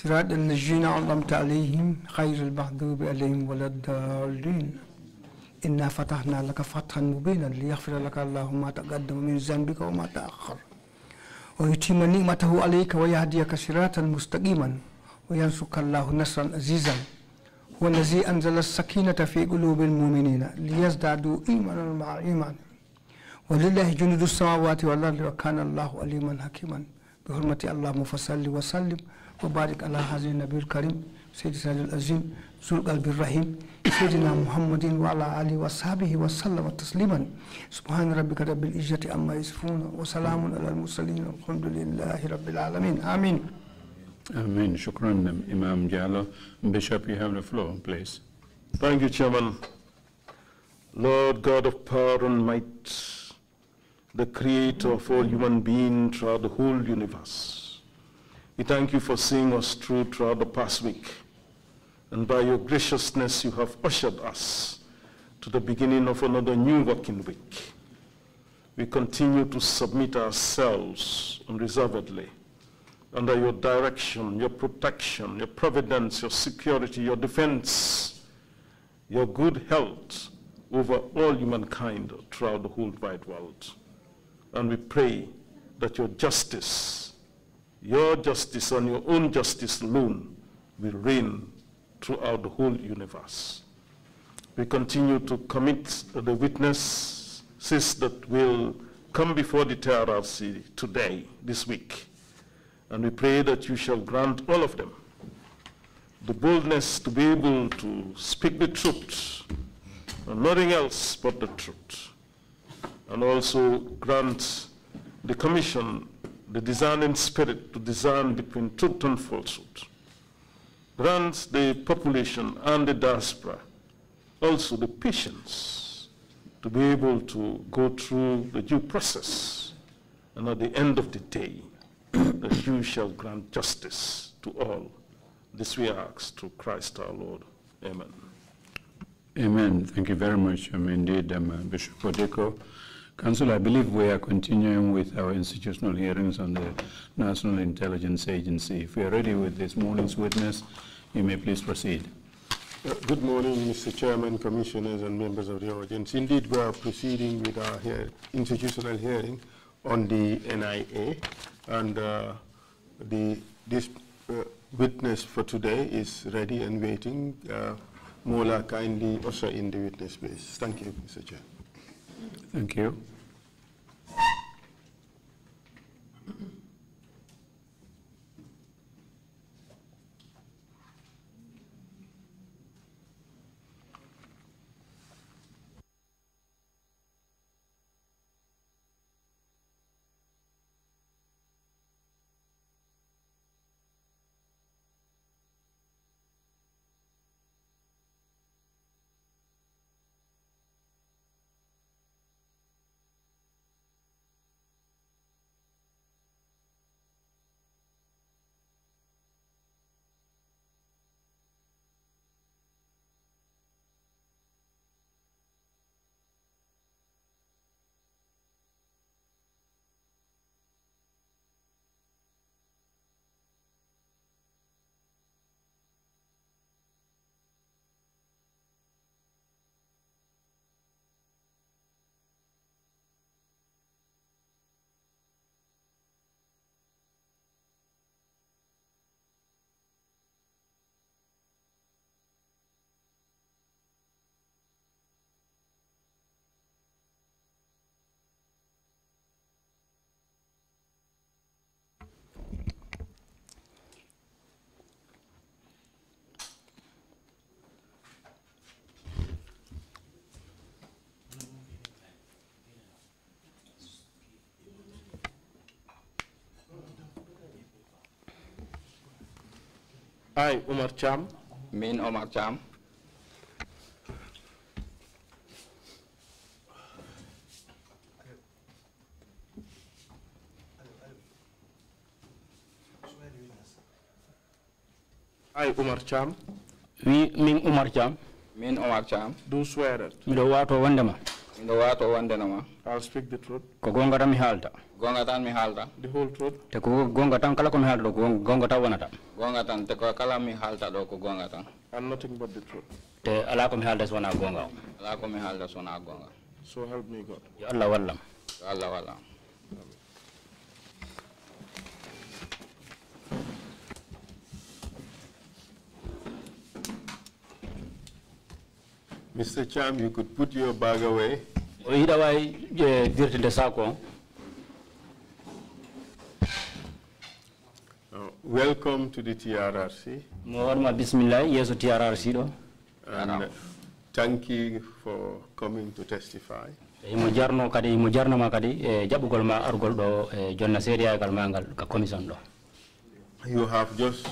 صراط الذين أنعمت عليهم غير المغضوب عليهم ولا الضالين. إنا فتحنا لك فتحا مبينا ليغفر لك الله ما تقدم من ذنبك وما تأخر. ويتم نعمته عليك ويهديك صراطا مستقيما. وينصرك الله نصرا عزيزا. هو الذي أنزل السكينة في قلوب المؤمنين ليزدادوا إيمانا مع إيمان ولله جنود السماوات والأرض وكان الله عليما حكيما. بحرمة اللهم فصل وسلم وبارك على هذا النبي الكريم سيدنا العظيم ذو القلب الرحيم سيدنا محمد وعلى آله وصحبه وسلم تسليما سبحان ربك رب العزة عما يصفون وسلام على المرسلين والحمد لله رب العالمين آمين Amen. Shukran, Imam Jallo. Bishop, you have the floor, please. Thank you, Chairman. Lord God of power and might, the creator of all human beings throughout the whole universe, we thank you for seeing us through throughout the past week. And by your graciousness, you have ushered us to the beginning of another new working week. We continue to submit ourselves unreservedly under your direction, your protection, your providence, your security, your defense, your good health over all humankind throughout the whole wide world. And we pray that your justice, your justice and your own justice alone will reign throughout the whole universe. We continue to commit the witnesses that will come before the TRRC today, this week, and we pray that you shall grant all of them the boldness to be able to speak the truth and nothing else but the truth. And also grant the commission the discerning spirit to discern between truth and falsehood. Grant the population and the diaspora also the patience to be able to go through the due process and at the end of the day that you shall grant justice to all. This we ask through Christ our Lord. Amen. Amen. Thank you very much, um, indeed, Bishop Odeko. Council, I believe we are continuing with our institutional hearings on the National Intelligence Agency. If we are ready with this morning's witness, you may please proceed. Uh, Good morning, Mr. Chairman, Commissioners, and members of the audience. Indeed, we are proceeding with our hear- institutional hearing on the NIA, and uh, the, this uh, witness for today is ready and waiting. Uh, Mola, kindly usher in the witness, please. Thank you, Mr. Chair. Thank you. I, Umar Cham, Min Omar Cham, I, Umar Cham, wi min umar thiam Min Omar Cham, do swear that miɗo wato wondema ndo wato wandenoma I'll speak the truth, ko gonga tan mi haalta gonga tan mi haalta the whole truth, te ko gonga tan kala ko mi haalta ɗo ko gonga tan wonata gonga tan te ko kala mi haalta ɗo ko gonga tan and nothing but the truth. te ala ko mi haalta so wona gonga o ala ko mi haalta sona gonga So help me God. yo allah wallam yo allah walla Mr. Cham, you could put your bag away. o yiɗa wawi e eh, virtinde sac o Uh, welcome to the TRRC, mo waɗuma bisimilla yeeso trrc ɗo. And thank you for coming to testify. Eh, imo jarno kadi imo jarnoma kadi e jaɓɓugol ma argol ɗo e jonna séediyagal ma ngal ka commission ɗo. You have just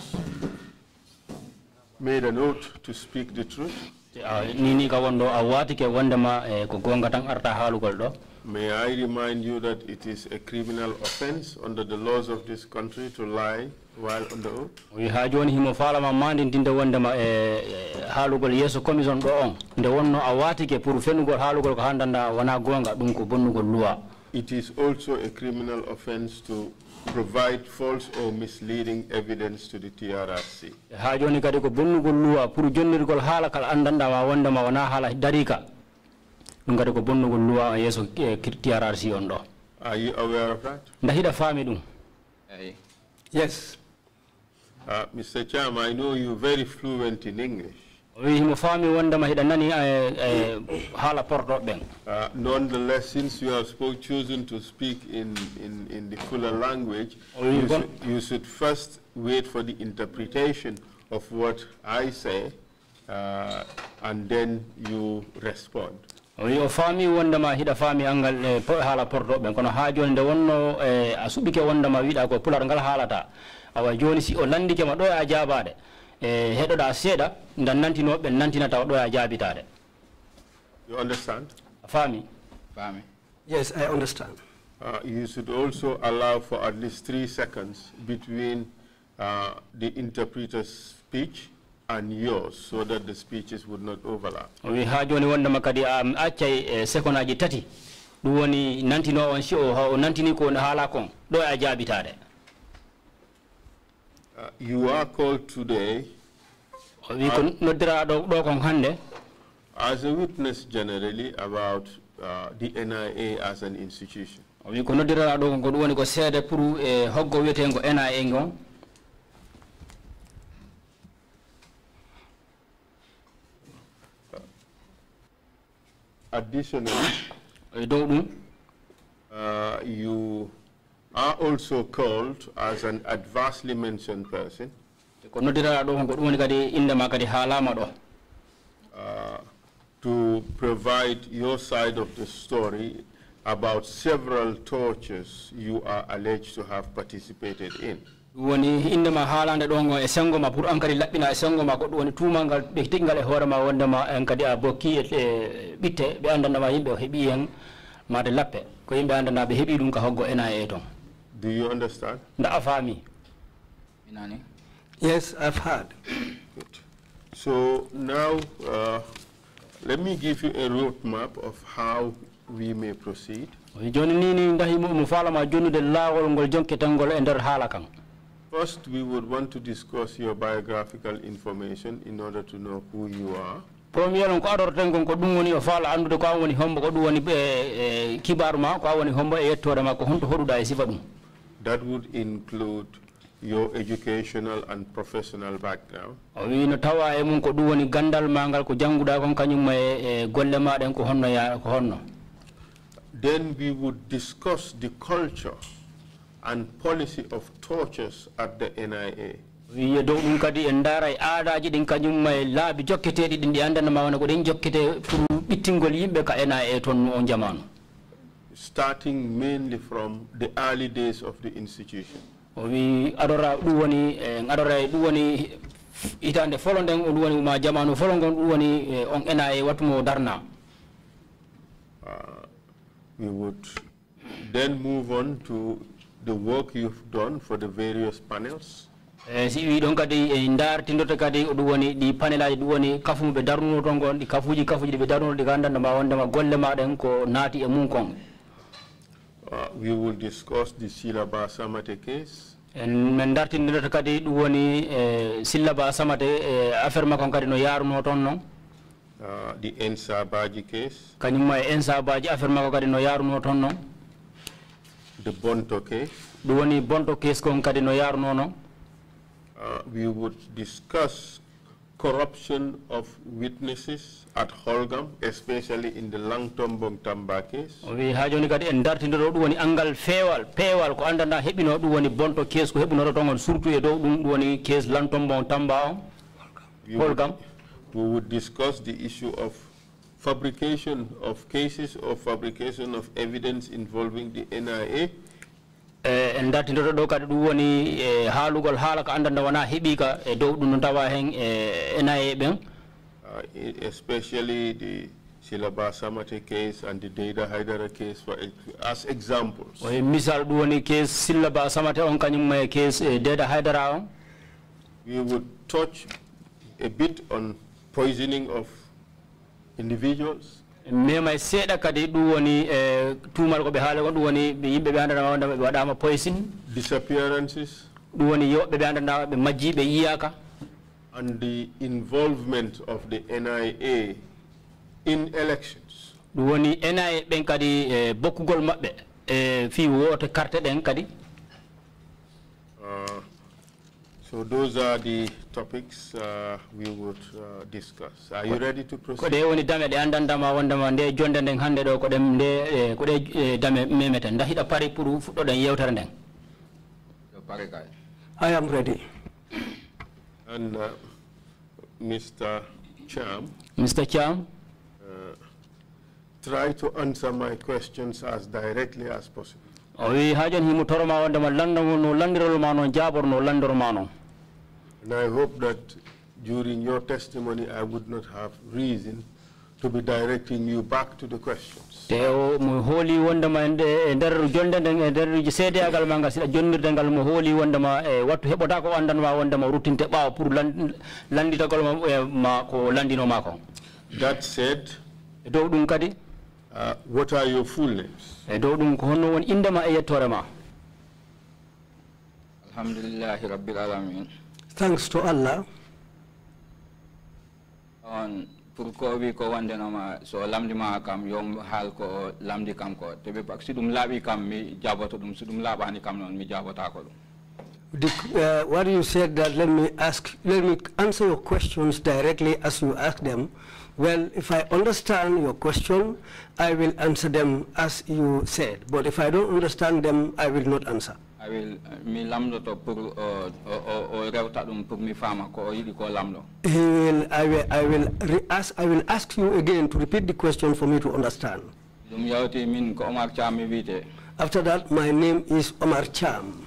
made an oath to speak the truth. Te a ni ni ka wonɗo a watike wondema e ko gonga tan arta haalugol ɗo. May I remind you that it is a criminal offense under the laws of this country to lie while on the oath. o wi ha joni himo falama mandintinde wondema e haalugol yeeso commission ɗo on nde wonno a watike pour fenugol haalugol ko handanda wona gonga ɗum ko bonnugol loi It is also a criminal offense to provide false or misleading evidence to the TRRC. ha joni kadi ko bonnugol luwa pour jonnirgol haala kala andandama wondema wona haala darika ɗum kadi ko bonnugol luwa o yeeso trrc on ɗo Are you aware of that? nda hiɗa faami ɗum Yes. Uh, Mr. Cham, I know you're very fluent in English. o himo faami wondema hiɗa nani eh, eh, haala porɗoɓe ɓen Uh, nonetheless, since you have spoke, chosen to speak in, in, in the fuller language, you should, you should first wait for the interpretation of what I say, uh, and then you respond. o wi o faami wondema hiɗa faami angal e haala porɗoɓe kono ha joni nde wonno e a suɓike wondema wiɗa ko pular ngal haalata awa joni si o landikema ɗo a jaabade e heɗoɗa seeɗa ndan nantinoɓe nantinata ɗo a jaabitade You understand? a faami faami Yes, I understand. Uh, you should also allow for at least three seconds between uh, the interpreter's speech and yours so that the speeches would not overlap. o wi ha joni wondema kadi a accay second aji tati ɗum woni nantino on si o o nantini ko haala kon ɗo e a jaabitade you are called today o wi ko noddiraɗo ɗo kon hannde as a witness generally about uh, the NIA as an institution. wi ko noddiraɗo kon ko ɗum woni ko seede pour e hoggo wiyetengo ena ngon Additionally, e dow ɗum uh, you are also called as an adversely mentioned person. Ko noddiraɗo kon ko ɗum woni kadi indema kadi haalama ɗo. Uh, to provide your side of the story about several tortures you are alleged to have participated in. woni indema haalande ɗon o e sengo ma pour an kadi laɓɓina e sengo ma ko ɗum woni tumal ngal ɓe tiggal e hoore ma wondema en kadi a bokki e ɓitte ɓe andandama yimɓe o heeɓi hen made lappe ko yimɓe andanda ɓe heeɓi ɗum ka hoggo ena e toon Do you understand? nda a faami minani Yes, I've heard. Good. So now, uh, let me give you a roadmap of how we may proceed. First, we would want to discuss your biographical information in order to know who you are. premier on ko adorten kon ko ɗum woni o faala andude ko an woni hombo ko ɗum woni e kibaru ma ko an woni hombo e yettore ma ko honto hoɗuɗa e sifa ɗum That would include your educational and professional background. o wi no tawa e mum ko ɗum woni gandal ma ngal ko jannguɗa kon kañumma e e golle maɗen ko honno ya ko honno Then we would discuss the culture and policy of tortures at the NIA. wiye dow ɗum kadi en daara e aadaji ɗin kañumma e laabi jokketeɗi ɗin ɗi andanama wona ko ɗen jokkete pour ɓittingol yimɓe ka ena e toon on jamanu starting mainly from the early days of the institution. adora ɗum woni eh, adora ɗum woni hitande folo nden o ɗum woni ma jamanu folo ɗum woni eh, on ena e wattumo darna uh, We would then move on to the work you've done for the various panels. e si wi ɗon kadi dartindoto kadi ɗum woni ɗi panel aji ɗum woni kafumuɓe darnuno toon kon ɗi kafuji kafuji ɗi ɓe darnuno ɗi gandanda ma wondema golle maɗen ko naati e mum kon Uh, we will discuss the Silaba Samate case. en min dartindiroto kadi ɗum woni e sillaba samate e affaire makon kadi no yaruno toon noon uh, the Ensa Baji case, kañumma e insabaji affaire makko kadi no yaruno toon noon the Bonto case. ɗum woni bonto kes kon kadi no yaruno noon Uh, we would discuss corruption of witnesses at Holgam, especially in the Lang Tombong Tamba case. o wi ha joni kadi en dartindiro ɗum woni angal feewal peewal ko andanda heɓino ɗum woni bonto kes ko heɓinoto toon on surtout e dow ɗum ɗum woni tamba on Holgam. we would discuss the issue of fabrication of cases or fabrication of evidence involving the NIA. En dartindoto ɗo kadi ɗum woni e haalugol haala ko andanda wona heeɓika e dow ɗum no tawa hen e naye ɓen especially the Silaba Samate case and the Data Haidara case for, as examples. o misal ɗum woni kes silla ba samate on kañum e kes e deda haydara on We would touch a bit on poisoning of individuals, mema e seeɗa kadi ɗum woni e tuumal ko ɓe haali kon ɗum woni ɓe yimɓe ɓe andana wondema ɓe waɗama disappearances, ɗum woni yoɓɓe ɓe andana ɓe majji ɓe yiyaka and the involvement of the NIA in elections. ɗum woni e ɓen kadi e bokkugol maɓɓe e fi wote carte ɗen kadi. Uh, So those are the topics uh, we would uh, discuss. Are you ready to proceed? ɗe woni dame ɗe andandama wondema nde jonde nden hannde ɗo ko ɗen nde e ko e, dame memeten nda hiɗa pari pour fuɗɗoɗen yewtere nden yo pare kay I am ready. And uh, Mr. Cham, mr thiam try to answer my questions as directly as possible. o wi ha joni himo toroma wondema landamo no landirol ma noon jaborno landiroma noon And I hope that during your testimony, I would not have reason to be directing you back to the questions. te o mo hooli wondema e nde- e nder jonde nden e nder seedeyagal ma ngal siɗa jonnirde ngal mo hooli wondema e wattu heɓota ko andanma wondema ruttinte ɓaawa pour landitagol ma e ko landinoma kon That said, e dow ɗum kadi uh, what are your full names? e dow ɗum ko honno woni indema e yettore ma alhamdulillahi rabbil alamin Thanks to Allah. on pour ko wi ko wandenoma so lamdima kam yo haal ko lamdi kam ko te ɓe pak si ɗum laaɓi kam mi jaboto ɗum si ɗum laaɓani kam noon mi jabotako ɗum The, uh, what you said that let me ask, let me answer your questions directly as you ask them. Well, if I understand your question, I will answer them as you said. But if I don't understand them, I will not answer. I will mi lamdoto pour o o- o rewta ɗum pour mi faama ko o yiɗi ko lamɗo He will, I will, I will re ask, I will ask you again to repeat the question for me to understand. ɗum yawti min ko omar thiam mi wiyete After that, my name is Omar Cham.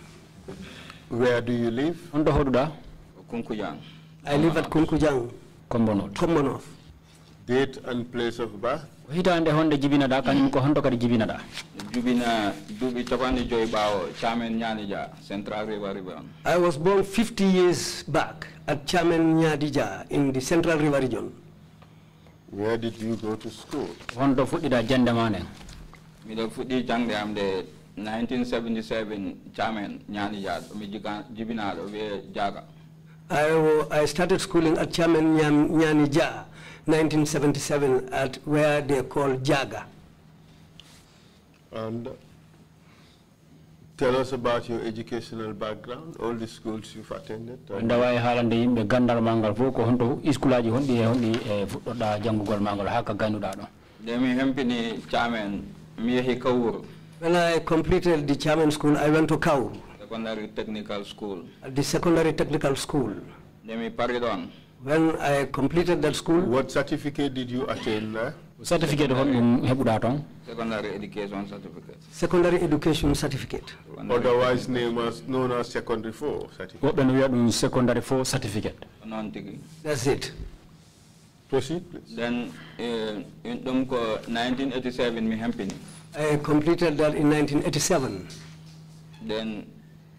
Where do you live? on ɗo hoɗuɗa ko kunkujang I live at Kunkujang, kombonot Commonwealth. Date and place of birth? Ko hitande honde jibinaɗa kañum ko honto kadi jibinaɗa jubina duuɓi capanɗe joyi ɓaawo camen ñaani dia central river river on I was born 50 years back at Chamen Nyadija in the Central River region. Where did you go to school? honto fuɗɗiɗa jande ma nden miɗo fuɗɗi jangde am de 1977 camen ñaani dia mi jiga jibinaɗo wiye jaga I, I started schooling at Chamen Nyam- Nyanija, 1977, at where they call Jaga. And uh, tell us about your educational background, all the schools you've attended. and- nda wawi haalande yimɓe gandal ma ngal fof ko honto school aji honɗi e honɗi e fuɗɗoɗa janggugol ma ngol hakka ganduɗa ɗon nde mi hempini camen mi yehi kawuru When I completed the Chamen school, I went to Kauru, secondary technical school at the secondary technical school. nde mi pari ɗon When I completed that school, What certificate did you attain there? certificat honɗum heɓuɗa toon secondary education certificate secondary education certificate. Otherwise named as, known as secondary four certificate. woɓɓe no wiya ɗum secondary fo certificate noon tigi That's it. Proceed, please. then eh, in 1987 mi hempini I completed that in 1987. then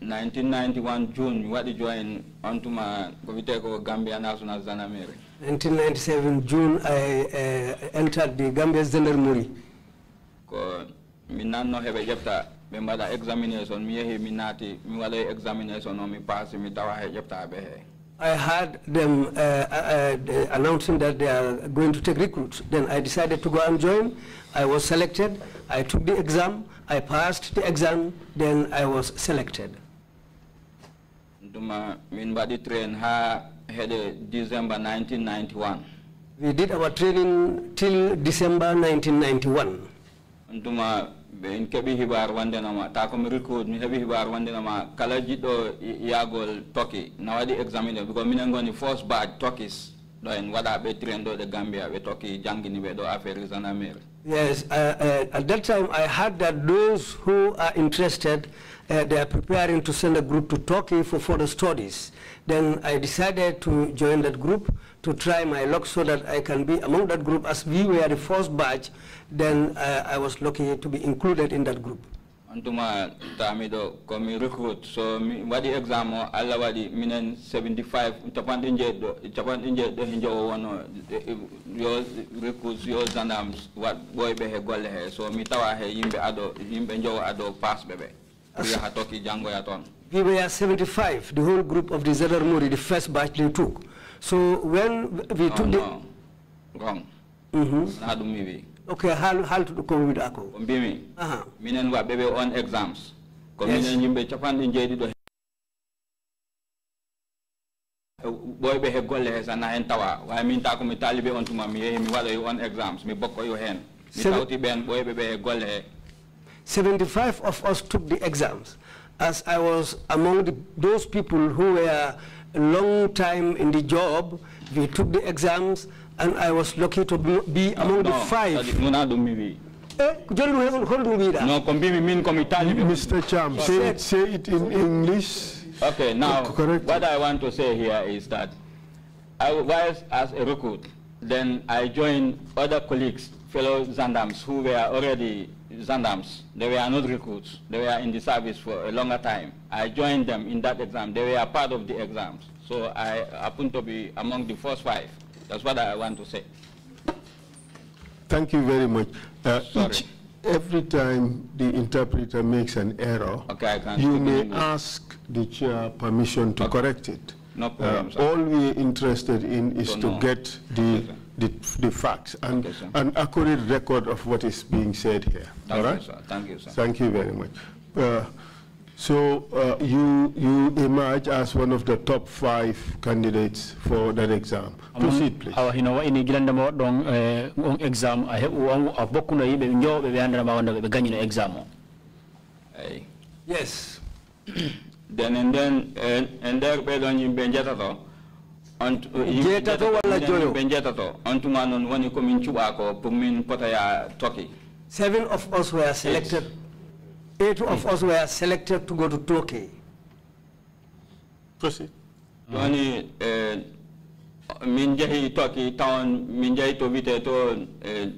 1991 June mi waɗi join on tuma ko wiyete ko Gambia National Zanamere 1997 June, I uh, entered the Gambia Gendarmerie. ko mi nanno heɓe ƴefta ɓe mbaɗa examination mi yeehi mi naati mi waɗa examination o mi paasi mi tawa he ƴeftaɓe he I heard them uh, uh, uh, announcing that they are going to take recruits. Then I decided to go and join. I was selected. I took the exam. I passed the exam. Then I was selected. Tuma min mbaɗi train ha heɗe décembre 1991 We did our training till December 1991. on tuma ɓe keeɓi hibar wandenama ta komi recruit mi heeɓi hibar wandenama kala jiɗɗo y- yaagol tokki. Na waɗi examine because minen goni first batch tokkis ɗo en waɗa ɓe train ɗo ɗe gambia ɓe tokki jangguini ɓe ɗo affaire zanamere Yes, uh, uh, at that time I heard that those who are interested, uh, they are preparing to send a group to Turkey for further studies. Then I decided to join that group to try my luck so that I can be among that group as we were the first batch. Then uh, I was lucky to be included in that group. On tuma tamiɗo komi recruit. So mi waɗi exam o allah waɗi minen 75 capanɗe jeeɗiɗo capanɗe jeeɗiɗo he jowo wono yo recruit yo gendarmes wat ɓoyɓe he golle he so mi tawa he yimɓe aɗo yimɓe jowo aɗo pasɓe ɓe yaha tokki janggoya toon We were 75, the whole group of the Zedar Muri, the first batch they took. So when we no, took the... no. wrong. Mhm. na ɗum mi wi Okay, hal hal to ko wiɗa ko. ko mbimi Aha. minen waɓɓe ɓe on exams ko Yes. minen yimɓe capanɗe jeeɗiɗo ɓoyɓe he golle he sana hen tawa way min ta komi talibe on tuma mi yeehi mi waɗoy on exams mi bokkoyo hen mi tawti ɓen ɓoyɓe ɓe he golle he 75 of us took the exams. As I was among the, those people who were a long time in the job, we took the exams, and I was lucky to be, be among the No, five. kadi nuna ɗum mi wi Eh, joni ɗum heɓon hoto no ko mbimi min komi Mr. Cham, say it, say it in English. Okay, now Co- what I want to say here is that I was as a recruit, then I joined other colleagues, fellow Zandams who were already Zandams. They were not recruits. They were in the service for a longer time. I joined them in that exam. They were part of the exams. So I happen to be among the first five. That's what I want to say. Thank you very much. Uh, each- Every time the interpreter makes an error, Okay, you may English. ask the chair permission to correct it. No problem, Uh. All we're interested in is to no. get the, Okay, the, the facts and Okay, an accurate record of what is being said here. All Thank right? you, sir. Thank you, sir. Thank you very much. Uh, So uh, you, you emerge as one of the top five candidates for that exam. Proceed, please. awa hino wayini gilande mo ɗon eh, on exam a heɓu on- a bokkuno yimɓe ɓe jowɓe ɓe andanama wonde ɓe gañino exam. Yes. then and then eh, and there ɓe ɗon yimɓe jetato on t- yimɓe Jeetato jetato, walla minen joyo? yimɓe jetato on tuma noon woni komin cuɓa ko pour min potaya toki Seven of us were selected. Eight of us were selected to go to Turkey. Proceed. joni eh, min jeehi toki tawon min jeehi to wiyete to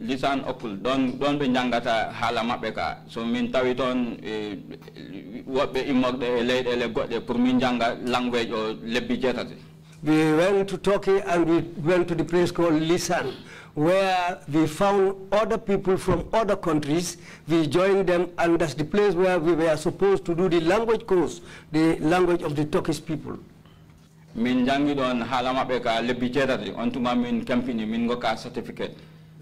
lisan okul ɗon ɗon ɓe janggata haala maɓɓe ka so min tawi toon eh, woɓɓe immorɓe e leyɗele goɗɗe pour min jangga language o lebbi jeetati We went to Turkey and we went to the place called Lisan, where we found other people from other countries. We joined them, and that's the place where we were supposed to do the language course, the language of the Turkish people. min jangi ɗon haala maɓɓe ka lebbi jeetati on min campini min certificate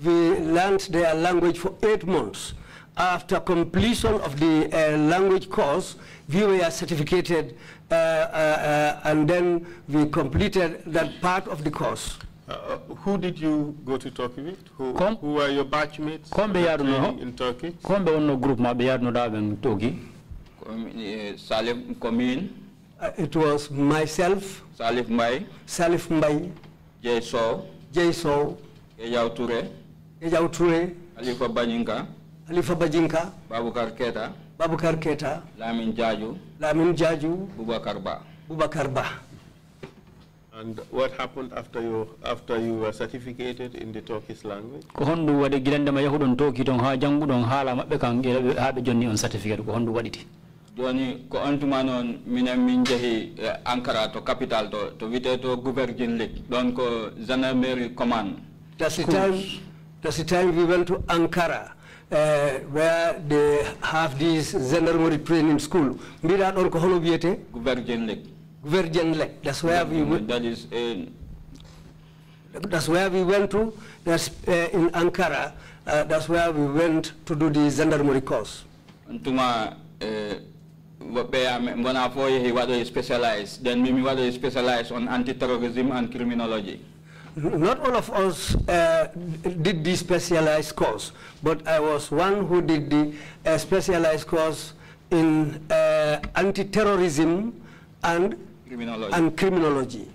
We learned their language for eight months. After completion of the uh, language course, we were certificated, uh, uh, uh, and then we completed that part of the course. Uh, who did you go to Turkey with? Who, Kom- who were your batchmates Kombe for the yaruno ho? training in Turkey? komɓe wonno groupe maɓe yarnoɗa ɓen togi Komi- eh, salif komin. Uh, it was myself, salif mbay Salif Mbay, jey sow. Jay Sow, e yaw touré. Ejaw Touré, alifa bañinka Halifa Bajinka, baboucar keta Babukar Keta, lamin diadiou Lamin Jaju, boubacar ba. Bubakar Ba. And what happened after you, after you were certificated in the Turkish language? ko honɗum waɗi guilandema yahuɗon toki toon ha jangguɗon haala maɓɓe kan ƴeeɗa ɓe- ha ɓe jonni on certificate ko honɗum waɗiti joni ko on tuma noon minen min jeehi eh, ankara to capital to to wiyete to gouvergine lik ɗon ko gendarmerie commande That's the time, that's the time we went to Ankara, uh, where they have this gendarmerie training school. Mbiɗa ɗon ko hono wiyete? gouvergine lik Lek. That's where we went. that is eh, That's where we went to. That's uh, in Ankara. Uh, that's where we went to do the gendarmerie course. on tuma eh, woɓɓe ame gona fo yeehi waɗoye spécialise then mimi waɗoye spécialise on anti-terrorism and criminology Not all of us uh, did the specialized course, but I was one who did the uh, specialized course in uh, anti-terrorism and, criminology and criminology.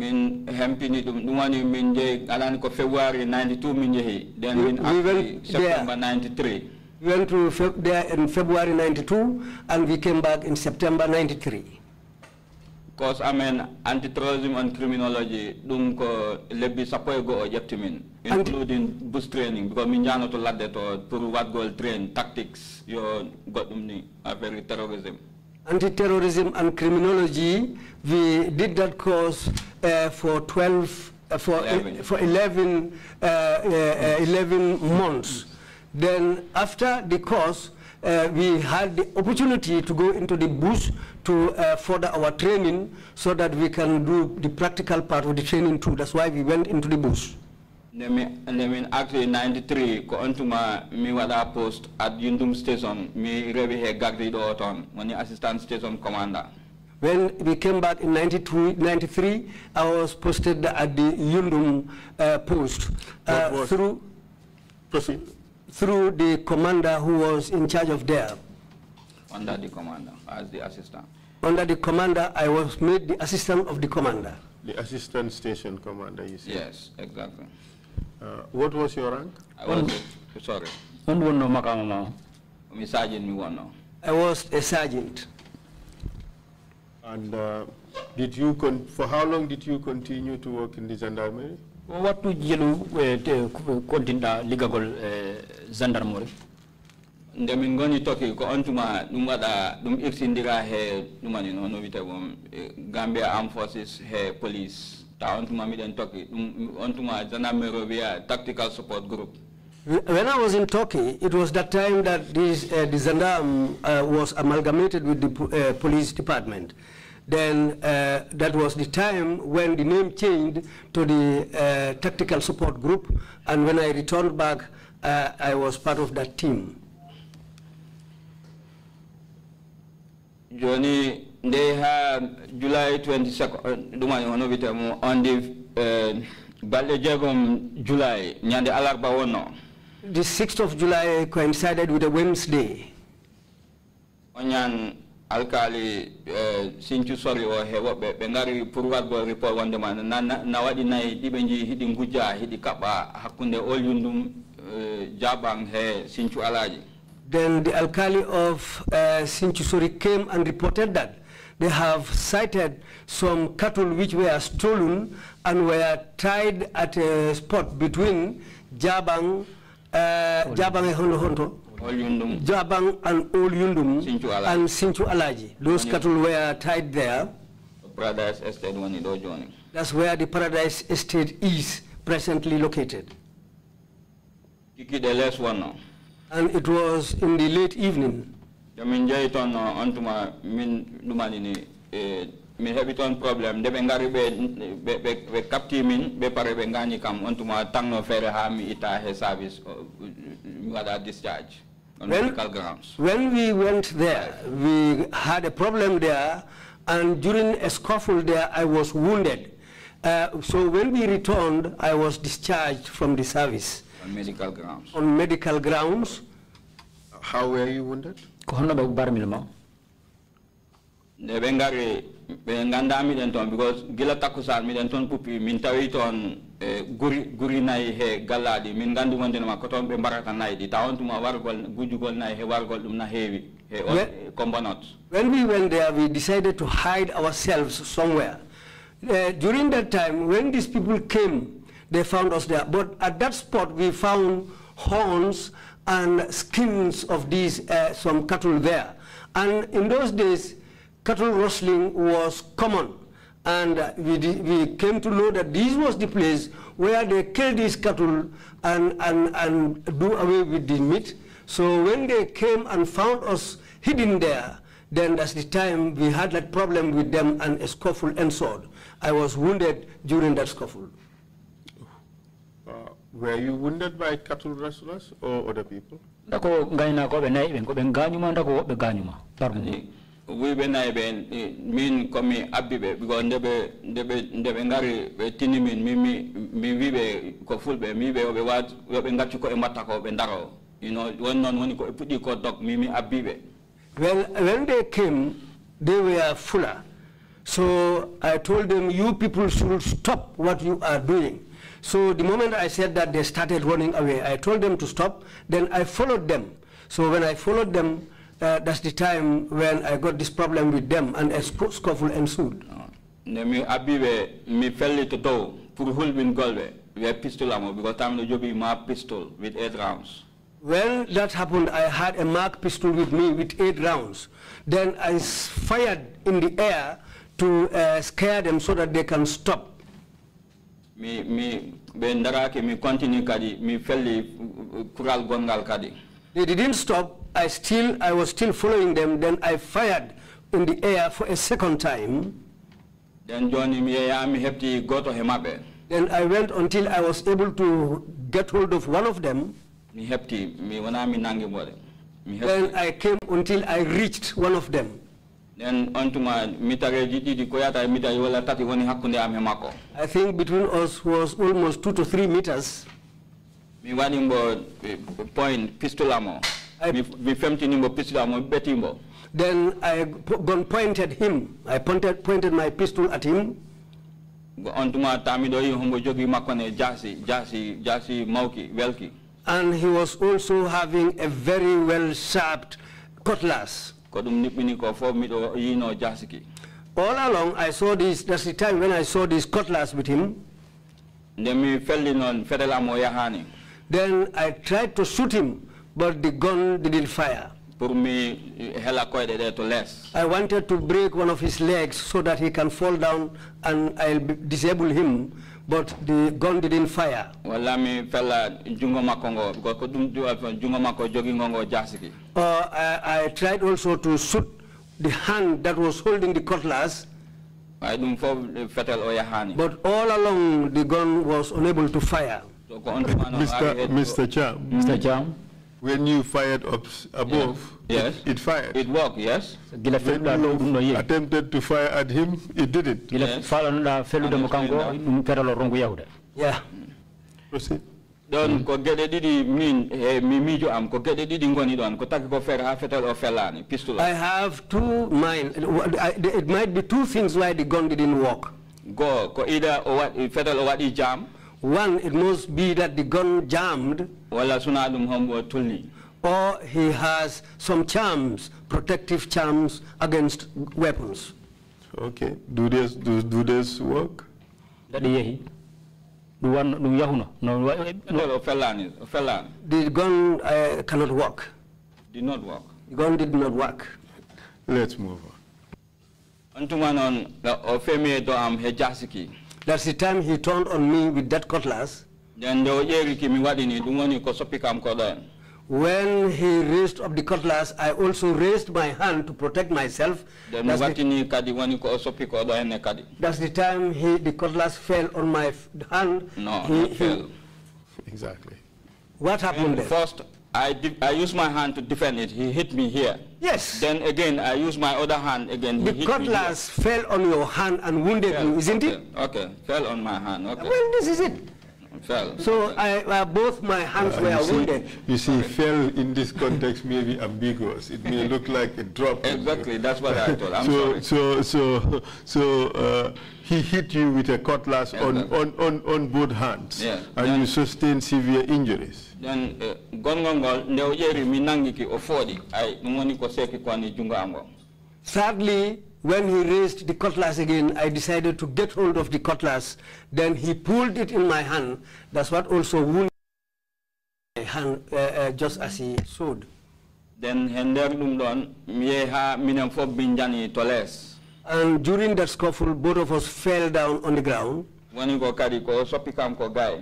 min hempini ɗum ɗum woni min alani ko février 92 min jeehi then min we septembre 93 We went to Feb- there in February 92, and we came back in September 93. cause I mean anti-terrorism and criminology ɗum ko lebbi sappo e goho ƴefti min including bush training because min janoto ladde to pour watgol train tactics yo goɗɗum ni affaire terrorism Anti-terrorism and criminology, we did that course uh, for 12, uh, for, Eleven. for 11, uh, uh, uh, 11 months. Then after the course, uh, we had the opportunity to go into the bush to uh, further our training so that we can do the practical part of the training too. That's why we went into the bush. Nde mi nde min arti 93 ko on tuma mi waɗa post at yundum station mi rewi he gardiɗo o toon woni assistant station commandant When we came back in 92, 93, I was posted at the Yundum uh, post uh, through, Proceed. through the commander who was in charge of there. under the commander as the assistant Under the commander, I was made the assistant of the commander. The assistant station commander, you said. yes exactly Uh, what was your rank? I was sorry on wonno makama ma mi sergeant mi wonno I was a sergeant. And uh, did you, con- for how long did you continue to work in the gendarmerie? o wattu jelu e te kontinɗa liggagol e gendarmerie nde min goni toki ko on tuma ɗum waɗa ɗum irtindira he ɗumani noon no wiyete won eh, gambia armed forces he police ta on tuma miɗen toki ɗum on tuma gendarmerie o wiya tactical support group When I was in Turkey, it was that time that this, uh, the gendarme uh, was amalgamated with the uh, police department. Then uh, that was the time when the name changed to the uh, tactical support group. And when I returned back, uh, I was part of that team. joni nde ha july 22 ɗumani hono wiyete mo on the balɗe jeegom july ñande alarba wonno The 6th of July coincided with a Wednesday. o ñan alkali eh, sincu sori o he woɓɓe ɓe ngari pour wargo report wondema na, na, na waɗi nayyi ɗiɓe jii hiɗi gujja hiɗi kaɓɓa hakkunde ol yundum eh, he sincu alaji Then the alkali of uh, Sinchusori came and reported that they have sighted some cattle which were stolen and were tied at a spot between Jabang, uh, Jabang and Hondo Hondo, Jabang and Old Yundum and Sinchu Alaji. Those cattle were tied there. paradise estate woni ɗo joni That's where the Paradise Estate is presently located. kikiɗe less wonno And it was in the late evening. Jomin jeeyi toon no on tuma min ɗumani ni eh, mi heɓi toon probléme nde ɓe ngari ɓe ɓe- ɓe ɓe min ɓe pare ɓe gani kam on tuma tangno feere ha mi itta he service o, mi waɗa discharge on Well- medical grounds When we went there, we had a problem there, and during a scuffle there, I was wounded. Uh, so when we returned, I was discharged from the service on medical grounds on medical grounds. How were you wounded? Ko honno ɓe barmil ma nde ɓe ngari ɓe ganda miɗen toon because gila takkusan miɗen toon puppi min tawi toon e guri guri he gallaɗi min gandi wondenoma ko toon ɓe mbarata nayyi ɗi taw on tuma wargol gujjugol nayyi he wargol ɗum na heewi he When we went there, we decided to hide ourselves somewhere. Uh, during that time, when these people came, they found us there. But at that spot, we found horns and skins of these uh, some cattle there. And in those days, cattle rustling was common. And we, we came to know that this was the place where they killed these cattle and, and, and do away with the meat. So when they came and found us hidden there, then that's the time we had that problem with them and a scuffle ensued. I was wounded during that scuffle. Were you wounded by cattle rustlers or other people? ndako ngayna ko ɓe nayi ɓen ko ɓe gañuma ndako woɓɓe gañuma parmu we be nayi ɓe min komi abbi ɓe because ndeɓe ndeɓe ndeɓe ngari ɓe tini min mi mi mi wiɓe ko fulɓe mi ɓe yoɓe wat yoɓe gaccu ko ɓe mbatta ko ɓe daro you know won noon woni ko ɓe puɗɗi ko dog mi mi abbi ɓe Well, when they came, they were fuller. So I told them, you people should stop what you are doing. So the moment I said that, they started running away. I told them to stop, then I followed them. So when I followed them, uh, that's the time when I got this problem with them, and a scu- scuffle ensued. mi abbi ɓe mi felli to dow pour hulɓin golɓe wiye pistol amo because tamino joɓi ma pistol with eight rounds When that happened, I had a mark pistol with me with eight rounds. Then I fired in the air to uh, scare them so that they can stop. Mi mi ɓe daraki mi continue kadi mi felli uh, uh, kural gongal kadi They didn't stop. I still, I was still following them. Then I fired in the air for a second time. den joni mi yeeya mi hefti goto he maɓɓe Then I went until I was able to get hold of one of them. mi hefti mi wona mi nangi mboɗe Then I came until I reached one of them. Nden on tuma mitareji ɗiɗi ko yata e mitaji tati woni am e makko I think between us was almost two to three meters. mi waɗimbo eh, point pistol am o Ay- mi femtinimbo pistol am o mi Then i gun pointed him. I pointed, pointed my pistol at him. on tuma tamiɗo yi hombo jogui makko ne jaasi jaasi jaasi mawki welki And he was also having a very well sharp cutlass. Ko ɗum niɓɓini ko fof miɗo yino jaasiki All along, I saw this, that's the time when I saw this cutlass with him. nde mi felli noon fetel am o yahani Then I tried to shoot him, but the gun didn't fire. pour mi eh, hela koyɗe ɗe to less I wanted to break one of his legs so that he can fall down and I'll disable him, but the gun didn't fire. walla mi fella jungo makko ngo because ko ɗum ɗum jungo makko joguigo ngo jasiki Uh, I, I tried also to shoot the hand that was holding the cutlass, way ɗum fof fetel o yahani but all along the gun was unable to fire. so ko on tuma noon Mr. wawi Mr. Cham, mr jam when you fired up s- above, Yes. it, it fired. it worked, yes gila felluɗa dow ɗum ɗo yeehi attempted to fire at him, it didn't. gila Yes. falanoɗa fellude mo kanko ɗum peralo rongu Yeah. Proceed. ɗon ko gueɗe ɗiɗi min e mi miijo am ko gueɗe ɗiɗi goni ɗon ko tagi ko feere ha fetel o fellani pistol I have two mind. Eh, it might be two things why the gun didn't work. go ko ida o waɗi fetel o waɗi jam One, it must be that the gun jammed, walla suna ɗum hombo tulni or he has some charms, protective charms against weapons. Okay. Do this, do, do this work? daɗi yeehi ɗum wanno ɗum yahuno no wa- fetel o fellani o The gun uh, cannot work. did not work The gun did not work. Let's move on. on tuma noon o femi do am he jasiki That's the time he turned on me with that cutlass. nden nde o ƴeeriki mi waɗini ɗum woni ko soppi kam ko ɗo en When he raised up the cutlass, I also raised my hand to protect myself. nden mi That's the, wattini eh, kadi woni ko o soppi ko ɗo henne that's the time he, the cutlass fell on my hand. no He- not he- fell Exactly. What happened And then? first I, I used my hand to defend it he hit me here Yes. then again I used my other hand again he The hit me here. cutlass fell on your hand and wounded Fell, you, isn't okay, it? okay fell on my hand okay Well, this is it. Fell So I, uh, both my hands Uh, were you see- wounded. You see, fell in this context may be ambiguous. It may look like a drop. exactly that's what I thought I'm so, sorry so, so, so uh, he hit you with a cutlass on, on, on, on both hands, Yeah. and Yeah. you sustained severe injuries. then uh, gongol ngol nde o ƴeeri mi nangiki o fooɗi ay ɗum woni ko seeki koni jungo am ngo Thirdly, when he raised the cutlass again, I decided to get hold of the cutlass. Then he pulled it in my hand. That's what also wounded my hand, uh, uh, just as he sewed. then hender ɗum ɗon mi yehi ha minen fof min jani And during that scuffle, both of us fell down on the ground. woni ko kadi ko soppi kam ko gay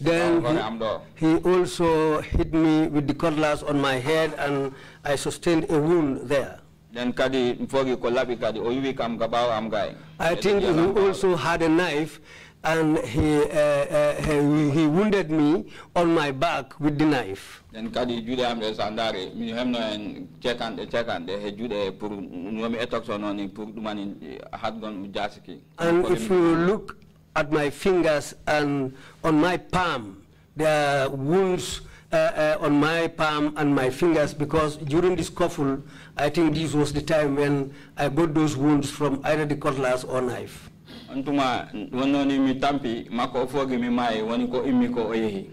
Then hore am ɗo he, he also hit me with the cutlass on my head and I sustained a wound there. Then kadi mi fogi ko laaɓi kadi o yiwi kam ga ɓaawo am gay I think he also had a knife and he, uh, uh, he, he wounded me on my back with the knife. then kadi juuɗe am ɗe sa ndaari mi hemno en cekanɗe cekanɗe he juuɗe pour nomi etokso noon ni pour ɗumani hatgon jasiki And if you look at my fingers and on my palm, there are wounds Uh, uh, on my palm and my fingers because during this scuffle, I think this was the time when I got those wounds from either the cutlass or knife. on tuma mi tampi makko o mi maayi woni ko immi ko o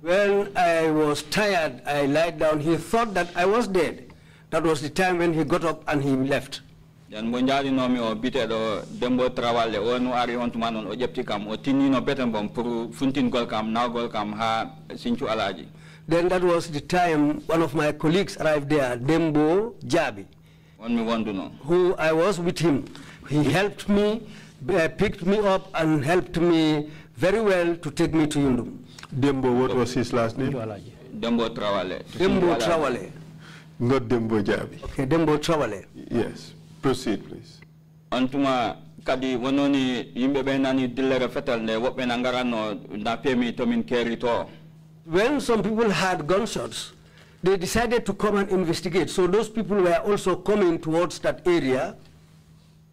When I was tired, I lied down. He thought that I was dead. That was the time when he got up and he left. nden mbo jaarinomi o biteɗo dembo trawalle o no ari on tuma noon o ƴefti kam o tinnino beten bon pour funtingol kam nawgol kam ha sinthiou alaji Then that was the time one of my colleagues arrived there, Dembo Jabi. on mi wonduno who I was with him. He helped me, uh, picked me up and helped me very well to take me to Yundum. Dembo, what was his last name? dembo trawalle to Dembo Sinthiou Trawale. Not Dembo Jabi. Okay, Dembo Trawale. Yes. Proceed, please. on tuma kadi wononi yimɓe ɓe nani dillere fetal nde woɓɓe na garanno na peemi tomin keeri to When some people had gunshots, they decided to come and investigate. So those people were also coming towards that area.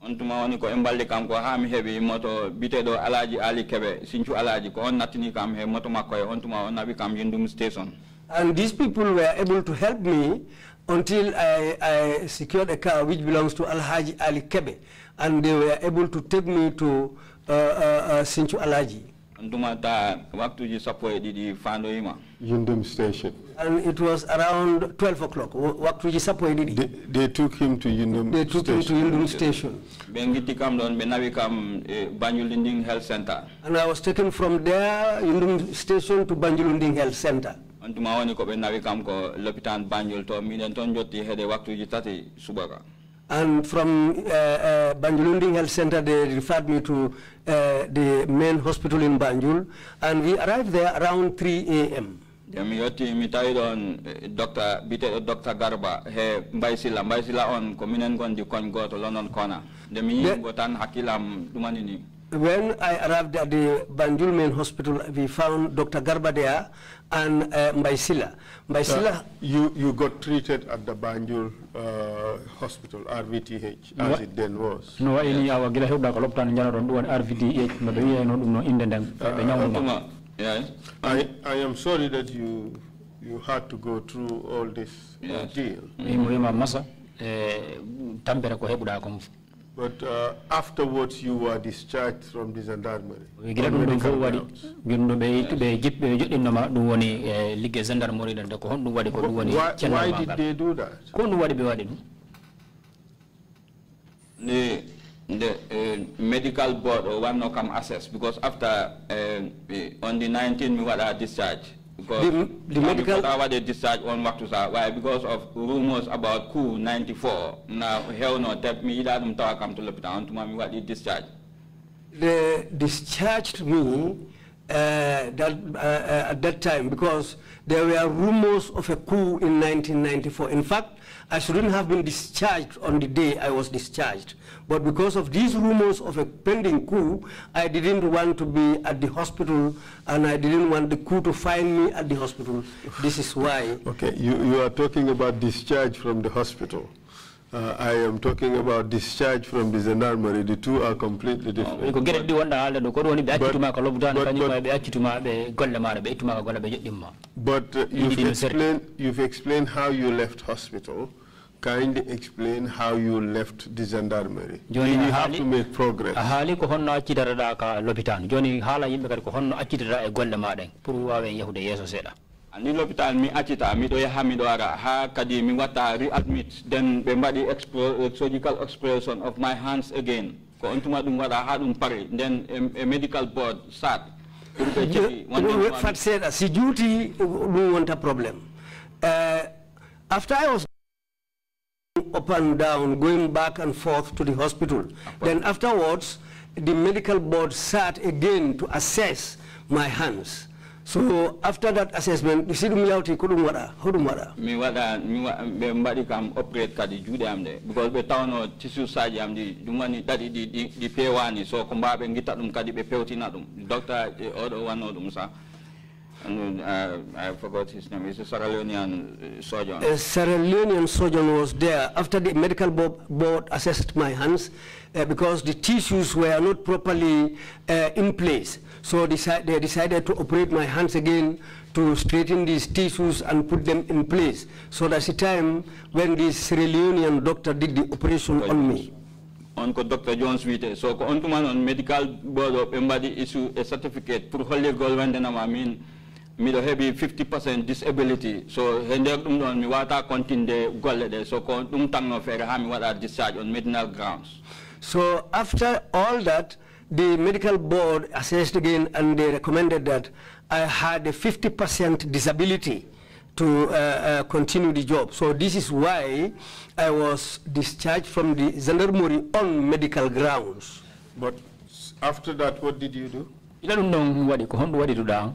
on woni ko e mballi kam ko ha mi heeɓi moto biteɗo alaji ali keɓe sinthiou alaji ko on nattini kam he moto makko e on tuma o naɓi kam yindum station And these people were able to help me until I, I secured a car which belongs to Alhaji Ali Kebe. And they were able to take me to uh, uh, uh, Sinchu Alhaji. On tuma ta waktuji sappo ɗiɗi fandoyima Yundum Station. And it was around 12 o'clock. Waktuji Sapo Edidi. They, they took him to Yundum They took me to Station. Yundum station. ɓe guitti kam eh, ɗon ɓe nawi kam e banjulinding health center And I was taken from there, Yundum station, to Banjulinding Health Center. on tuma woni ko ɓe nawi kam ko l'hôpital banjul to minen toon jotti And from uh, uh, Banjulinding Health Center, they referred me to uh, the main hospital in Banjul. And we arrived there around 3 a.m. biteɗo docteur garba he on koñ tan ni When I arrived at the Banjul main hospital, we found Dr. Garba there and uh, Mbaisila. Mbaisila, Uh, you, you got treated at the Banjul uh, Hospital, RVTH, as it then was. no wayni awa gila hewɗa ko loptano jana ɗon ɗum woni rvdh mbeɗo wiya no ɗum no inde nden ɓe ñawduma I, I am sorry that you, you had to go through all this Yes. ordeal. imo wima massa e tampere ko heɓuɗa kom But uh, afterwards, you were discharged from this gendarmerie. gila on ɗum medical fof waɗi grounds. ɓe ɓe jiɓ joɗɗinnoma ɗum woni e liggue gendarmerie ɗen de ko honɗum waɗi ko ɗum woni Why, why did they do that? ko ɗum waɗi ɓe waɗi ɗum the the uh, medical board o wanno kam assess because after uh, on the 19 mi waɗa discharge because The- the medical- I waɗe discharge on waktu sa. Why? Because of rumors about coup 94 na hewno te mi yiɗa ɗum tawa kam to l'hôpital on tuma mi waɗi discharge? They discharged me uh, that, uh, uh, at that time because there were rumors of a coup in 1994. In fact, I shouldn't have been discharged on the day I was discharged. But because of these rumors of a pending coup, I didn't want to be at the hospital and I didn't want the coup to find me at the hospital. This is why. Okay, you, you are talking about discharge from the hospital. Uh, I am talking about discharge from the gendarmerie. The two are completely different. ko gueɗe ɗi wonɗa haalde ɗo ko ɗum woni ɓe But- accituma ka lobutano but- kañum but- ɓe accituma ɓe golle maɗa ɓe ittuma ka golle ɓe joƴƴinma But uh, you've, explained, you've explained how you left hospital. Kindly explain how you left the gendarmerie. Joni you have to make progress. a haali ko honno accitataɗa ka l'hôpital joni haala yimɓe kadi ko honno accitata e golle maɗen pour wawen yahude yeeso seeɗa andi l'hôpital mi accita miɗo yaha miɗo ara ha kadi mi watta readmit then ɓe mbaɗi explo- uh, surgical exploration of my hands again ko on tuma ɗum waɗa ha ɗum pari then a, a medical board sat pour ɓe mo Fat said, si duty, uh, ɗum wonta problem. Uh, after I was up and down, going back and forth to the hospital. Then afterwards, the medical board sat again to assess my hands. So after that assessment, you see dum yawti ko dum wada, ho dum wada. mi waɗa mi ɓe mbaɗi kam operate kadi juuɗe am ɗe because ɓe tawno tissu saji am ɗi ɗum woni ɗaɗi ɗi ɗi pewani so ko mbaɓe guitta ɗum kadi ɓe pewtina ɗum docteur oɗo wanno ɗum sa and, uh, I forgot his name. He's a Sierra Leonean uh, surgeon. A Sierra Leonean surgeon was there after the medical bo- board assessed my hands uh, because the tissues were not properly uh, in place. So deci- they decided to operate my hands again to straighten these tissues and put them in place. So that's the time when this Sierra Leonean doctor did the operation on me. on ko Dr. Jones wite so ko on tuman on medical board of embody issue a certificate pour hollirgol wendenama min miɗo heeɓi 50% disability so he nder ɗum ɗon mi wata continde golle ɗe so ko ɗum tanno feere ha mi discharge on medical grounds So after all that, the medical board assessed again and they recommended that I had a 50% disability to uh, uh, continue the job. So this is why I was discharged from the gendarmerie on medical grounds. But after that, what did you do? ila ɗum ɗon waɗi ko honɗum waɗi tuɗa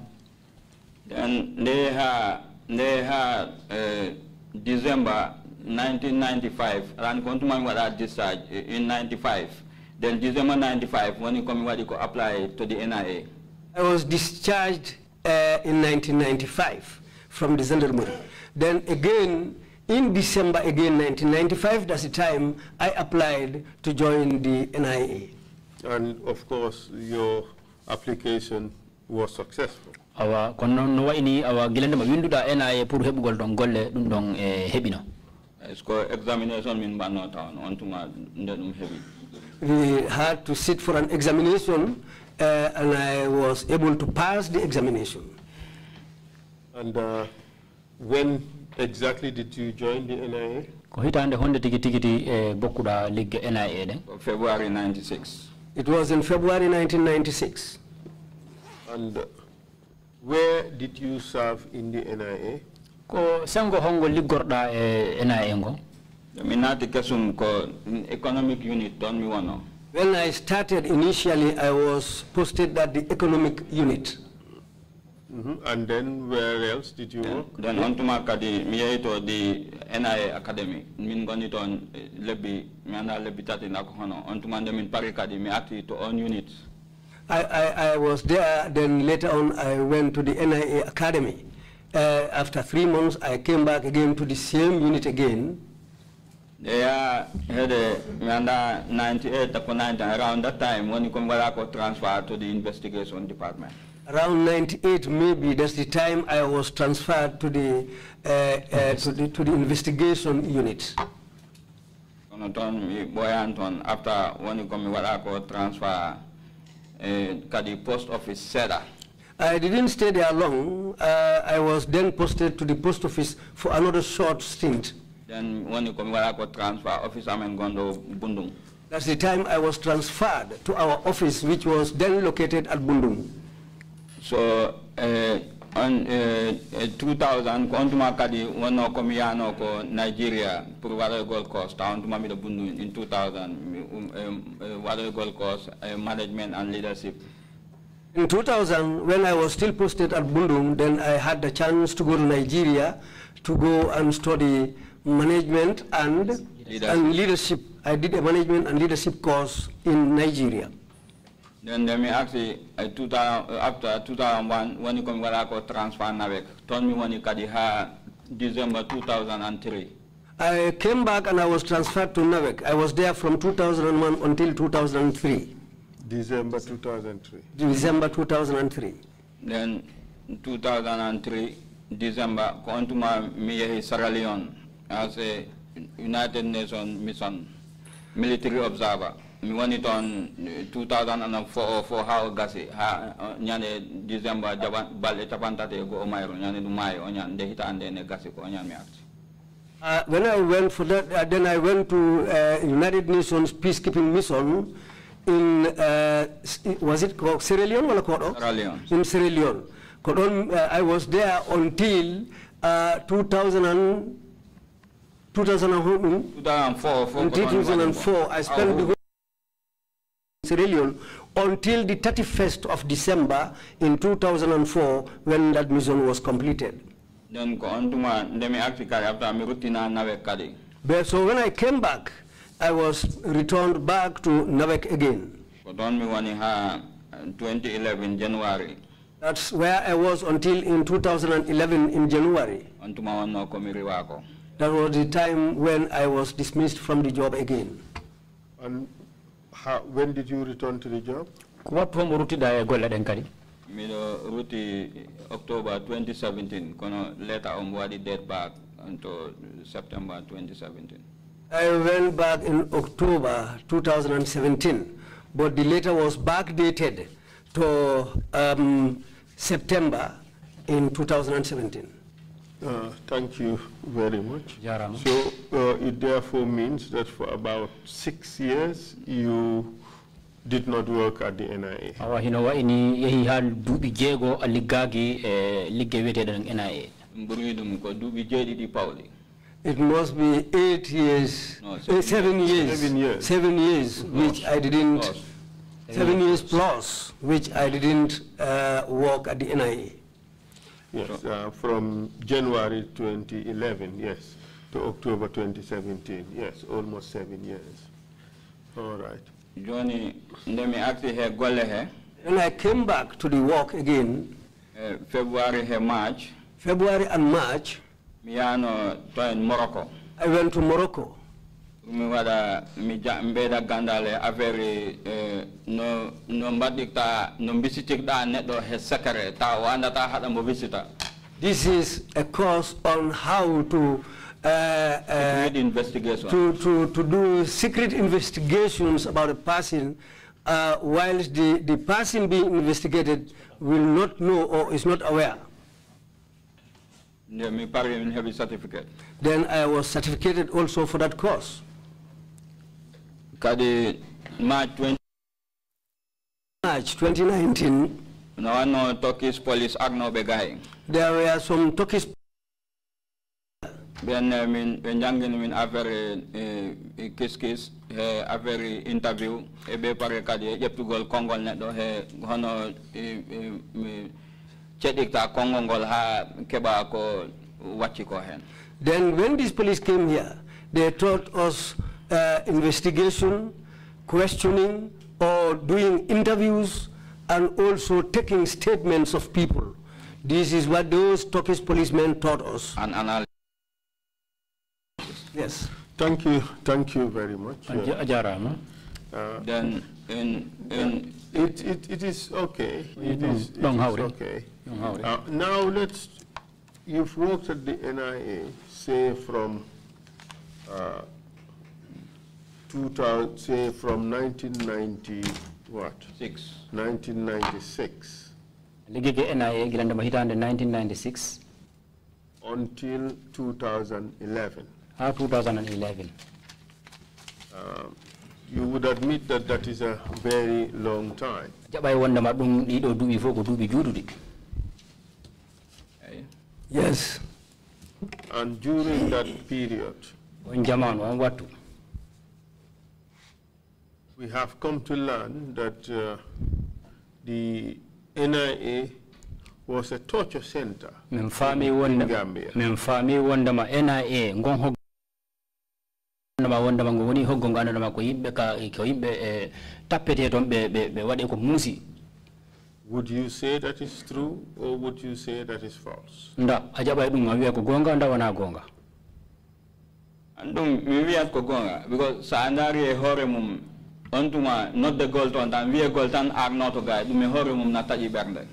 then nde ha nde ha uh, december 1995 aɗani kon tuma mi waɗa discharge eh, in 95 then december 95 woni komi waɗi you apply to the nia I was discharged uh, in 1995 from the gendarmerie. Then again, in December again 1995, that's the time I applied to join the NIA. And of course, your application was successful. awa kono noon no wayni awa guilendema winduɗa ena pour heɓugol ɗon golle ɗum ɗon e heɓino est ce que examination min mbanno tawn on tuma nde ɗum heeɓi We had to sit for an examination, uh, and I was able to pass the examination. And uh, when exactly did you join the NIA? ko hitande honde tigi tigiti e bokkuɗa ligge nia ɗen february 96 It was in February 1996. And uh, where did you serve in the NIA? ko sengo hongo liggorɗa e nia ngo min naati kesum ko economic unit toon mi wono When I started initially, I was posted at the economic unit. Mhm. And then where else did you work? then on tuma kadi mi yehi to the nia academy min goni toon eh, lebbi mi anda lebbi tati nako hono on tuma nde min pari kadi mi arti to on unit I, I, I was there, then later on I went to the NIA Academy. Uh, after three months, I came back again to the same unit again. Eya heede mi anda 98 ko 90 around that time woni komi waɗa ko transfer to the investigation department Around 98, maybe, that's the time I was transferred to the, uh, uh, to the, to the investigation unit. kono toon mi ɓoyan toon after woni komi waɗa ko transfer eh, kadi post office seeɗa I didn't stay there long. Uh, I was then posted to the post office for another short stint. Then komi waɗa ko transfer gonɗo bundum That's the time I was transferred to our office, which was then located at Bundung. so uh, on uh, uh, 2000 ko on tuma kadi wonno komi yahno ko nigeria pour waɗoygol course ta on tuma miɗo bundu in 2000 mi um, um, uh, course uh, management and leadership In 2000, when I was still posted at Bundung, then I had the chance to go to Nigeria to go and study management and Leadership. and leadership. I did a management and leadership course in Nigeria. then then mi arti uh, 2000, uh, after 2001 woni komi waɗa ko transfer nawek toon mi woni kadi ha december 2003 I came back and I was transferred to Navek. I was there from 2001 until 2003, December 2003. December 2003. then 2003 december ko on tuma mi yehi sierra leone as a united nations mission military observer mi woni toon eh, 2004 fo ha o gasi ha eh, ñande décembre jaɓan balɗe capantati e go o mayro ñande ɗum maayi o ñan nde ne gasi ko o ñan mi Uh, when I went for that, uh, then I went to uh, United Nations peacekeeping mission in, uh, was it called Sierra Leone or Kodo? Sierra Leone. In Sierra Leone. Kodon, uh, I was there until uh, 2000 and, 2004, 2004 in 2004, I spent the whole in Sierra Leone until the 31st of December in 2004 when that mission was completed. Then ko ontuma ndemi acti kadi after mi rutina nawe kadi. But so when I came back, I was returned back to Navek again. Ko don mi wani ha uh, 2011 January. That's where I was until in 2011 in January. Ontuma wanno ko mi riwako. That was the time when I was dismissed from the job again. And how, when did you return to the job? ko wattu homo ruttida e golle ɗen kadi Miɗo ruti October 2017 kono later on waɗi date back until September 2017. I went back in October 2017, but the letter was backdated to um, September in 2017. Uh, Thank you very much. Jarama. So uh, it therefore means that for about six years, you did not work at the NIA. awa hino wayni yeehi ha duuɓi jeego a liggaki e ligge wiyeteɗen NIA ɓuri ɗum ko duuɓi jeeɗiɗi pawɗi It must be eight years, No, eh, seven years, Seven years. seven years, which I didn't, Plus. seven years plus, which I didn't uh, work at the NIA. Yes, uh, from January 2011, yes, to October 2017, yes, almost seven years. All right. joni nde mi arti he golle he When I came back to the work again, e february he march February and March, mi yahno to en morocco I went to Morocco. Mi waɗa mi ja mbeeɗa gandal e affaire e no no no neɗɗo he secret ta haɗa mo visita This is a course on how to, uh, uh, investigation to, to, to do secret investigations about a person uh, whilst the, the person being investigated will not know or is not aware. mi pari min heeɓi certificate Then I was certificated also for that course. Kadi march 20 March 2019, no turkish police arnoɓe gaye there were some Turkish eh, min ɓe jangini min affaire kiskis he affaire interview e ɓe pare kadi e ƴettugol konngol neɗɗo he hono mi ceɗirta konngol ngol ha keɓa ko wacci ko hen Then when these police came here, they taught us uh, investigation, questioning, or doing interviews, and also taking statements of people. This is what those Turkish policemen taught us. an analysis Yes. Thank you, thank you very much. a ja- a jarama then in in It, it, it is okay. It is, it Long is hawri. okay. Long. Uh, now let's, you've worked at the NIA, say from, uh, 2000, say from 1990, what? six 1996 liggege NIA gilandema hitande 1996 until 2011. ha 2011 Um, You would admit that that is a very long time. jaɓa wondema ɗum ɗiɗo duuɓi fof ko duuɓi eh, Yes. And during that period, on jamanu on wattu we have come to learn that uh, the NIA was a torture center min faami in wonde Gambia. min faami wondema NIA ngon hog wondema wondema ngo woni hoggo ngo ko yimɓe ka ko yimɓe e tappete toon ɓe ɓe ɓe waɗe ko muusi Would you say that is true or would you say that is false? nda a jaɓa e ɗum a wiya ko gonga nda wona gonga an ɗum mi wiyat ko gonga because so a daari e hoore mum on tuma nodde gol toon tan wiye gol tan arnoto ga ɗum e hoore mum na taƴi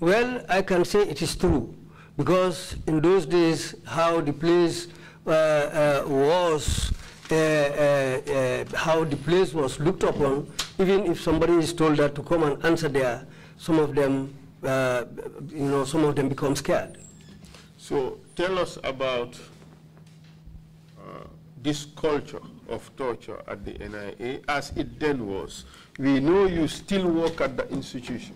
Well, I can say it is true because in those days, how the place uh, uh, was, uh, uh, uh, how the place was looked upon, even if somebody is told that to come and answer there, some of them, uh, you know, some of them become scared. So tell us about uh, this culture of torture at the NIA as it then was. We know you still work at the institution.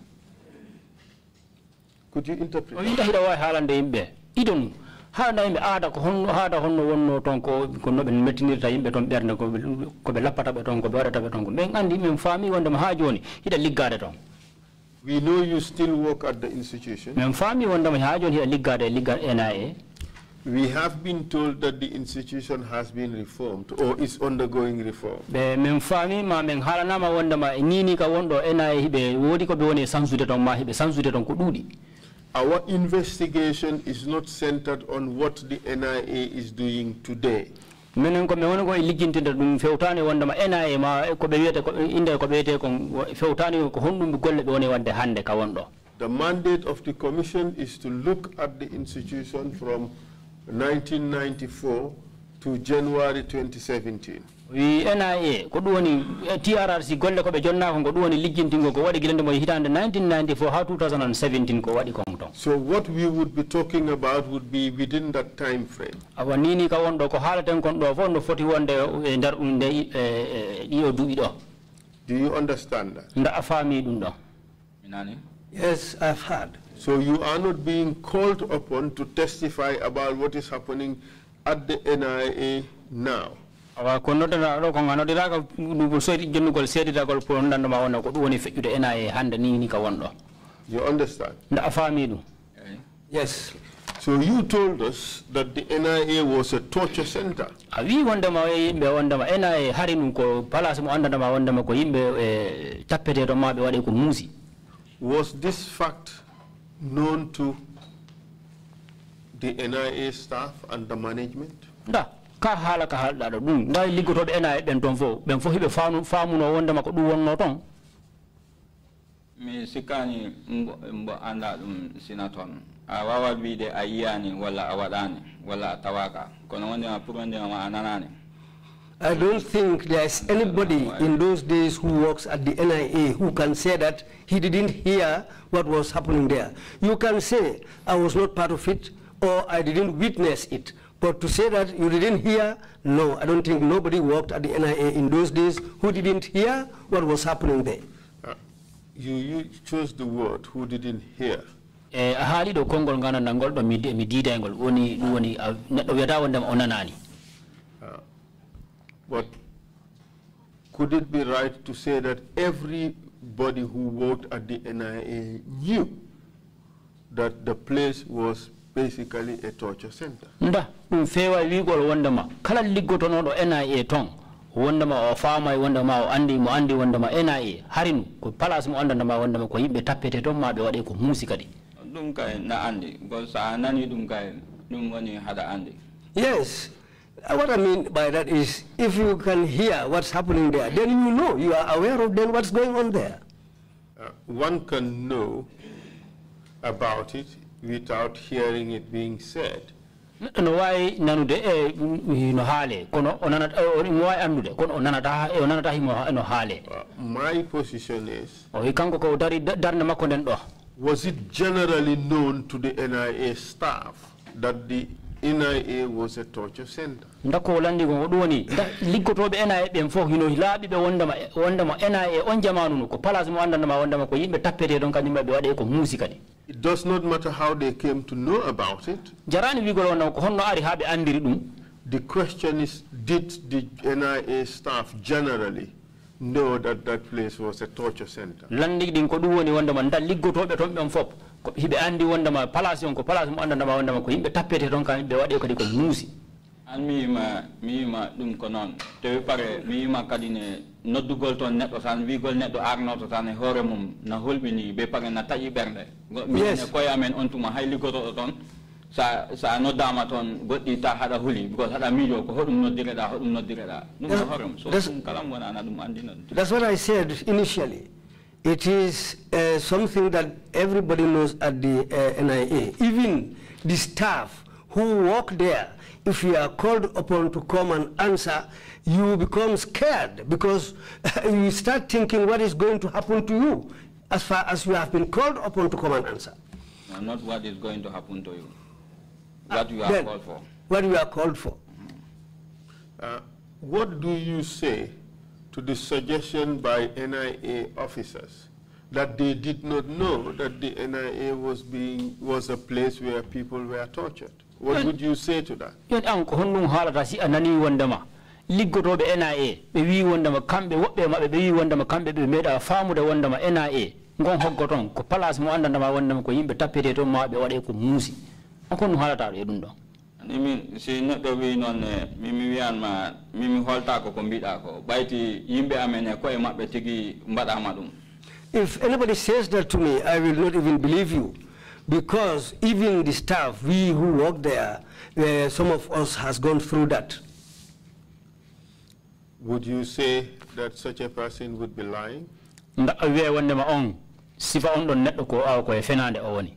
Could you interpret? o winda hiɗa wawi haalande yimɓe iɗum haɗa yimɓe aada ko honno haada honno wonno toon ko ko noɓe mettinirta yimɓe toon ɓerde ko ɓe- koɓe lappata ɓe toon koɓe waɗata ɓe toon ko ɓen andi min faami wondema ha joni hiɗa liggade toon We know you still work at the institution. min faami wondema ha joni hiɗa liggade e ligga nia We have been told that the institution has been reformed or is undergoing reform. ɓe min faamima min haalanama wondema e nini ka wonɗo ena hiɓe woodi koɓe woni sansude toon ma sansude toon ko Our investigation is not centered on what the NIA is doing today. minen komi woni ko e liggintinde ɗum fewtani wondema ena e ma ko inde ko ɓeyete kon fewtani ko honɗum golle ɓe woni wadde hannde ka wonɗo The mandate of the commission is to look at the institution from 1994 to January 2017. wi nia ko ɗum woni eh, trrc golle koɓe jonnako ko ɗum woni liggintingo ko waɗi guilende mo hitande 1994 ha 2017 ko waɗi kon ton So what we would be talking about would be within that time frame. awa nini ka wonɗo ko haalaten kon ɗo fof no foti wonde e nder ɗum nde ɗi o duuɓi ɗo Do you understand that? nda a faami ɗum ɗo Minani? Yes, I've heard. So you are not being called upon to testify about what is happening at the NIA now. awa ko noddata ɗo ko ga noddiraka ɗum soydi jonnugol seeditagol pour danduma wonno ko ɗum woni feƴƴude ena hannde ni ni ka wonɗo You understand? nda a faami ɗum Eh? Yes. So you told us that the NIA was a torture center. a wi wondema e yimɓe wondema ena e hari ɗum ko place mo andadama wondema ko yimɓe e tappete to ma ɓe waɗe ko muusi Was this fact known to the NIA staff and the management? nda ka haala ka haalɗa ɗo ɗum. Nda liggotoɓe ena e ɓen toon fof ɓen fof hiɓe faanu- faamuno wondema ko ɗum wonno toon mi sikkani mbo mbo anda ɗum sina toon a wawat wiide a yiyani walla a waɗani walla a tawaka. Kono wondema pour wondema a nanani I don't think there's anybody in those days who works at the NIA who can say that he didn't hear what was happening there. You can say, I was not part of it, or I didn't witness it. But to say that you didn't hear, no, I don't think nobody worked at the NIA in those days who didn't hear what was happening there. Uh, you, you chose the word who didn't hear. e a haali ɗo konngol gandanɗal ngol ɗo mi di- mi diidaygol woni ɗum woni a- neɗɗo wiyata wondema o nanani But could it be right to say that everybody who worked at the NIA knew that the place was basically a torture center? nda ɗum feewa wigol wondema kala liggotonoɗo nia toon wondema o faama wondema o andi mo andi wondema nia harinu ko place mo andandema wondema ko yimɓe tappete toon ma ɓe waɗe ko muusi kadi. Ɗum kay na andi ko so a nani ɗum kay ɗum woni haɗa andi. Yes. Uh, What I mean by that is, if you can hear what's happening there, then you know, you are aware of then what's going on there. Uh, one can know about it without hearing it being said. no wawi nanude e no haale kono o nanata o- mo wawi andude kono o nanata ha- o nanata himo no haale Uh, my position is, o wi kanko ko dari da- darde makko nden ɗo was it generally known to the NIA staff that the NIA was a torture center? dakko o landi ɗum woni da- liggotoɓe ena e ɓen fof hino laaɓiɓe wondema wondema ena e on jamanu nu ko place mo andandema wondema ko yimɓe tappete toon kañumɓe ɓe waɗe ko muusi kadi It does not matter how they came to know about it. jarani wigol wondema ko honno ari ha ɓe andiri ɗum The question is, did the NIA staff generally know that that place was a torture center? landi ɗin ko ɗum woni wondema da liggotoɓe toon ɓen fof hiɓe andi wondema place on ko place mo andandema wondema ko yimɓe tappete toon kañumɓe waɗe kadi ko muusi an mi yima mi yima ɗum ko noon tewi pare mi yima kadi ne noddugol toon neɗɗo tan wigol neɗɗo arnoto tan e hoore mum na holɓini be pare na taƴi ɓernde Go- Yes. koye amen on tuma hay liggotoɗo toon sa sa noddama toon goɗɗi ta haɗa huuli because haɗa miijo ko hoɗum noddireɗa hoɗum noddireɗa ɗum no Yes. hoore mum so That's- ɗum kala mo wonana ɗum andina ɗum That's what I said initially. It is uh, something that everybody knows at the uh, NIA. Even the staff who work there, if you are called upon to come and answer, you become scared because you start thinking what is going to happen to you as far as you have been called upon to come and answer. No, not what is going to happen to you what you are Then, called for What you are called for. Uh, what do you say to the suggestion by NIA officers that they did not know that the NIA was being was a place where people were tortured? What would you say to that? yon an ko honɗum haalata si a nani wondema liggotoɓe nia ɓe wi wondema kamɓe woɓɓe maɓɓe ɓe wi wondema kamɓe ɓe meeɗa famude wondema nia gon hoggo toon ko place mo andandema wondema ko yimɓe tappete toon ma ɓe waɗe ko muusi. On ko ɗum haalata ɗo e ɗum ɗon ani min si neɗɗo wi noon e mimi wiyanma mimi holtako ko mbiɗa ko ɓayti yimɓe amen e koye maɓɓe tigi mbaɗama ɗum If anybody says that to me, I will not even believe you. Because even the staff, we who work there, uh, some of us has gone through that. Would you say that such a person would be lying? nda a wiya wondema on sifa on ɗon neɗɗo ko awa koye fenade o woni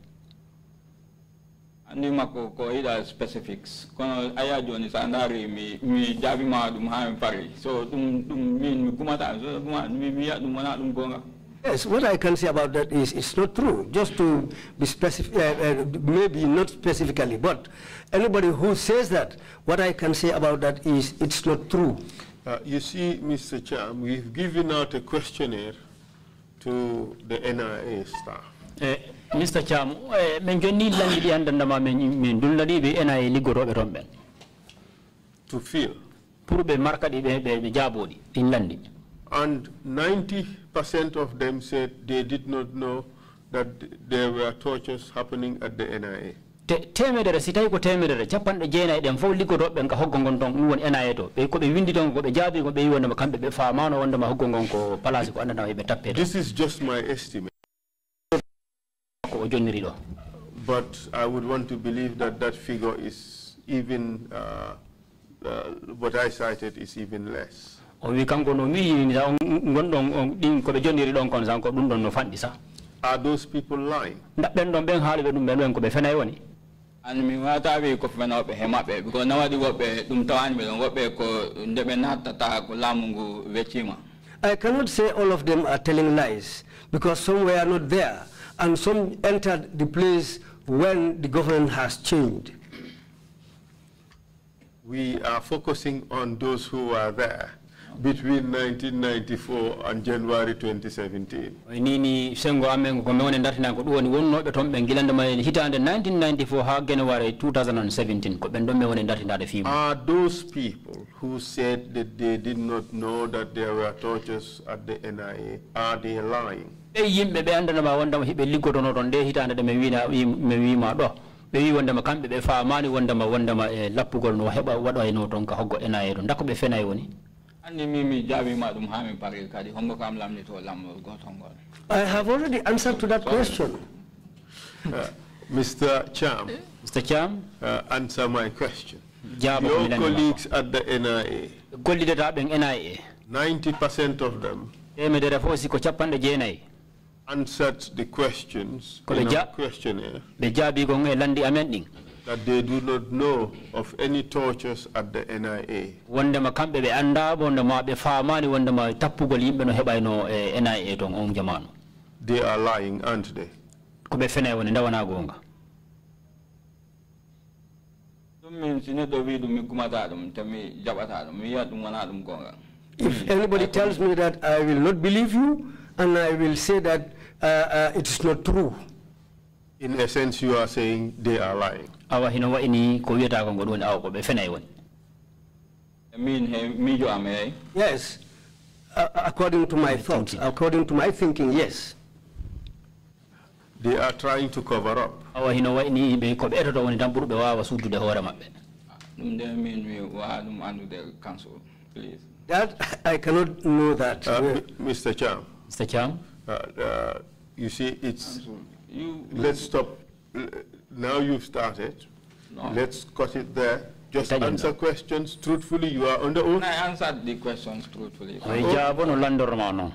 andi makko ko yiɗa specifics kono aya joni sa daari mi mi jaabima ɗum ha mi pari so ɗum ɗum min mi gumata so guma mi wiya ɗum wona ɗum gonga Yes, what I can say about that is it's not true. Just to be specific, uh, uh, maybe not specifically, but anybody who says that, what I can say about that is it's not true. Uh, you see, Mr. Cham, we've given out a questionnaire to the NIA staff. Mr thiam e eh, min jonni langi ɗi andandama min min dullaniɓe ena e liggotoɓe toon ɓen to fill. pour ɓe marka ɗi ɓe ɓe ɓe jaaboɗi ɗin landi. And 90% of them said they did not know that there were tortures happening at the NIA. te temedere si tawi ko temedere capanɗe jeenayyi ɗen fof liggotoɓe ɓen ka hoggo ngon toon ɗum woni e to. Ɓe koɓe windi toon koɓe jaabi ko ɓe wi wondema kamɓe ɓe famano wondema hoggo ngon ko place ko andandama yoɓe tappe This is just my estimate, o jonniri but I would want to believe that that figure is even, uh, uh, what I cited is even less. o wi kanko no wi sa gonɗon on ɗin koɓe jonniri ɗon kon san ko ɗum ɗon no fanɗi sa Are those people lying? daɓɓen ɗon ɓen haaliɓe ɗum ɓen ɓen koɓe fenayi woni ani mi wata wi ko fenoɓe he maɓɓe because na waɗi woɓɓe ɗum tawani ɓe ɗon woɓɓe ko nde ɓe nattata ko laamu ngu weccima I cannot say all of them are telling lies because some were not there and some entered the place when the government has changed. We are focusing on those who were there between 1994 and January 2017. nini sengo amen ko mewne dartinan ko ɗum woni wonnoɓe toon ɓe guilandema hitande 1994 ha january 2017 ko ɓen ɗon mewne dartindade fima Are those people who said that they did not know that there were tortures at the NIA, are they lying? Ɓe yimɓe ɓe andanama wondema hiɓe liggotono toon nde hitande ɗe mi wina mi wima ɗo ɓe wi wondema kamɓe ɓe famani wondema wondema e lappugol no heɓa waɗoyno toon ka hoggo enaye eh, eh, to dakko ɓe fenayi eh, woni andi min mi jaabima ɗum ha mi pari kadi hongo kam lamdito lamɗol gotol ngol I have already answered to that question. Uh, Mr. Cham, mr thiam uh, answer my question. jaaba Your colleagues at the NIA, gollidata ɓen enayi e 90% of them. Temedere fof siko capanɗe jeenayyi answered the questions Ko ɓe in ja- our questionnaire. Ɓe jaabi gon e landi amen ɗin that they do not know of any tortures at the NIA. wondema kamɓe ɓe anda wondema ɓe famani wondema tappugol yimɓe no heɓayno e NIA toon on jamanu. They are lying, aren't they? ko ɓe fenay woni ndawana gonga. Ɗum min si neɗɗo wi ɗum mi gumata ɗum te mi jaɓata ɗum mi wiya ɗum wona ɗum gonga. If anybody tells me that, I will not believe you and I will say that uh, uh, it is not true. In essence, you are saying they are lying. awa hino wayni ko wiyata ko ngoɗo woni awa ko ɓe fenay woni min he miijo am yeey Yes, uh, according to my thoughts, according to my thinking, yes. They are trying to cover up. awa hino wayni ɓe ko ɓe etoto woni tan ɓurɓe wawa suddude hoore maɓɓe ɗum nde min mi wawa ɗum andude council please That, I cannot know that. Uh, Mr. Cham, mr thiam uh, uh, you see, it's, you let's stop. Now you've started. No. Let's cut it there. Just Italy, answer questions truthfully. You are on the oath. I answered the questions truthfully oye jaabo no landorma noon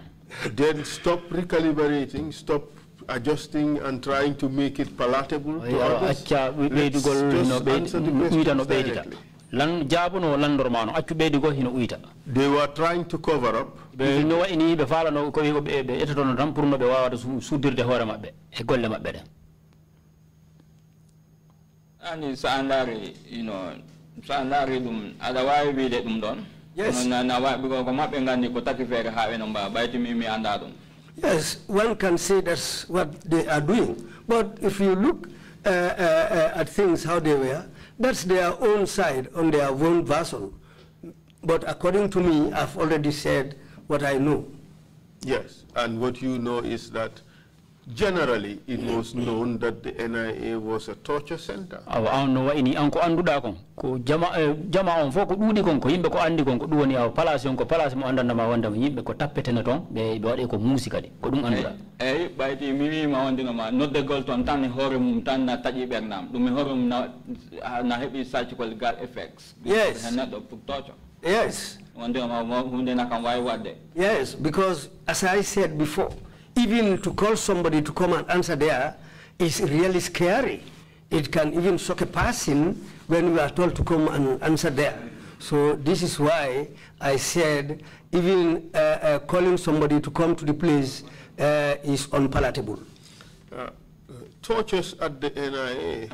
Then stop recalibrating, stop adjusting and trying to make it palatable to others. Let's just answer the questions directly. lan jaabo no landorma no accu ɓeydugol hino uyita They were trying to cover up. Ɓe no wayni ɓe falano ko wi ko ɓe ɓe etotono tan pour no ɓe wawata su- suddirde hoore maɓɓe e golle maɓɓe ɗen ani sa andari you know sa andari ɗum aɗa wawi wiide ɗum ɗon Yes. Kono na- na wawi because ko maɓɓe gandi ko taki feere ha ɓe no mbawa ɓayti min mi anda ɗum Yes, one can say that's what they are doing. But if you look uh, uh, uh, at things how they were, That's their own side, on their own version. But according to me, I've already said what I know. Yes, and what you know is that generally it was known that the NIA was a torture center. awa an no wayni an ko annduɗa kon ko jama eh, jama on fof ko ɗuuɗi kon ko yimɓe ko anndi kon ko ɗum woni awa place on ko place mo andandama wondema yimɓe ko tappetene toon ɓe ɓe waɗe ko muusi kadi ko ɗum annduɗa eyi ɓayti mi wima wondinoma noddegol toon tan e hoore mum tan na taƴi ɓernam ɗum e hoore mum na ha- na heeɓi psychological effects Yes. he neɗɗo pour torture Yes, wondinoma mo- hunde na kam wawi wadde yes, because as I said before, even to call somebody to come and answer there is really scary. It can even shock a person when we are told to come and answer there. So this is why I said even uh, uh, calling somebody to come to the place uh, is unpalatable. Uh, uh, tortures at the NIA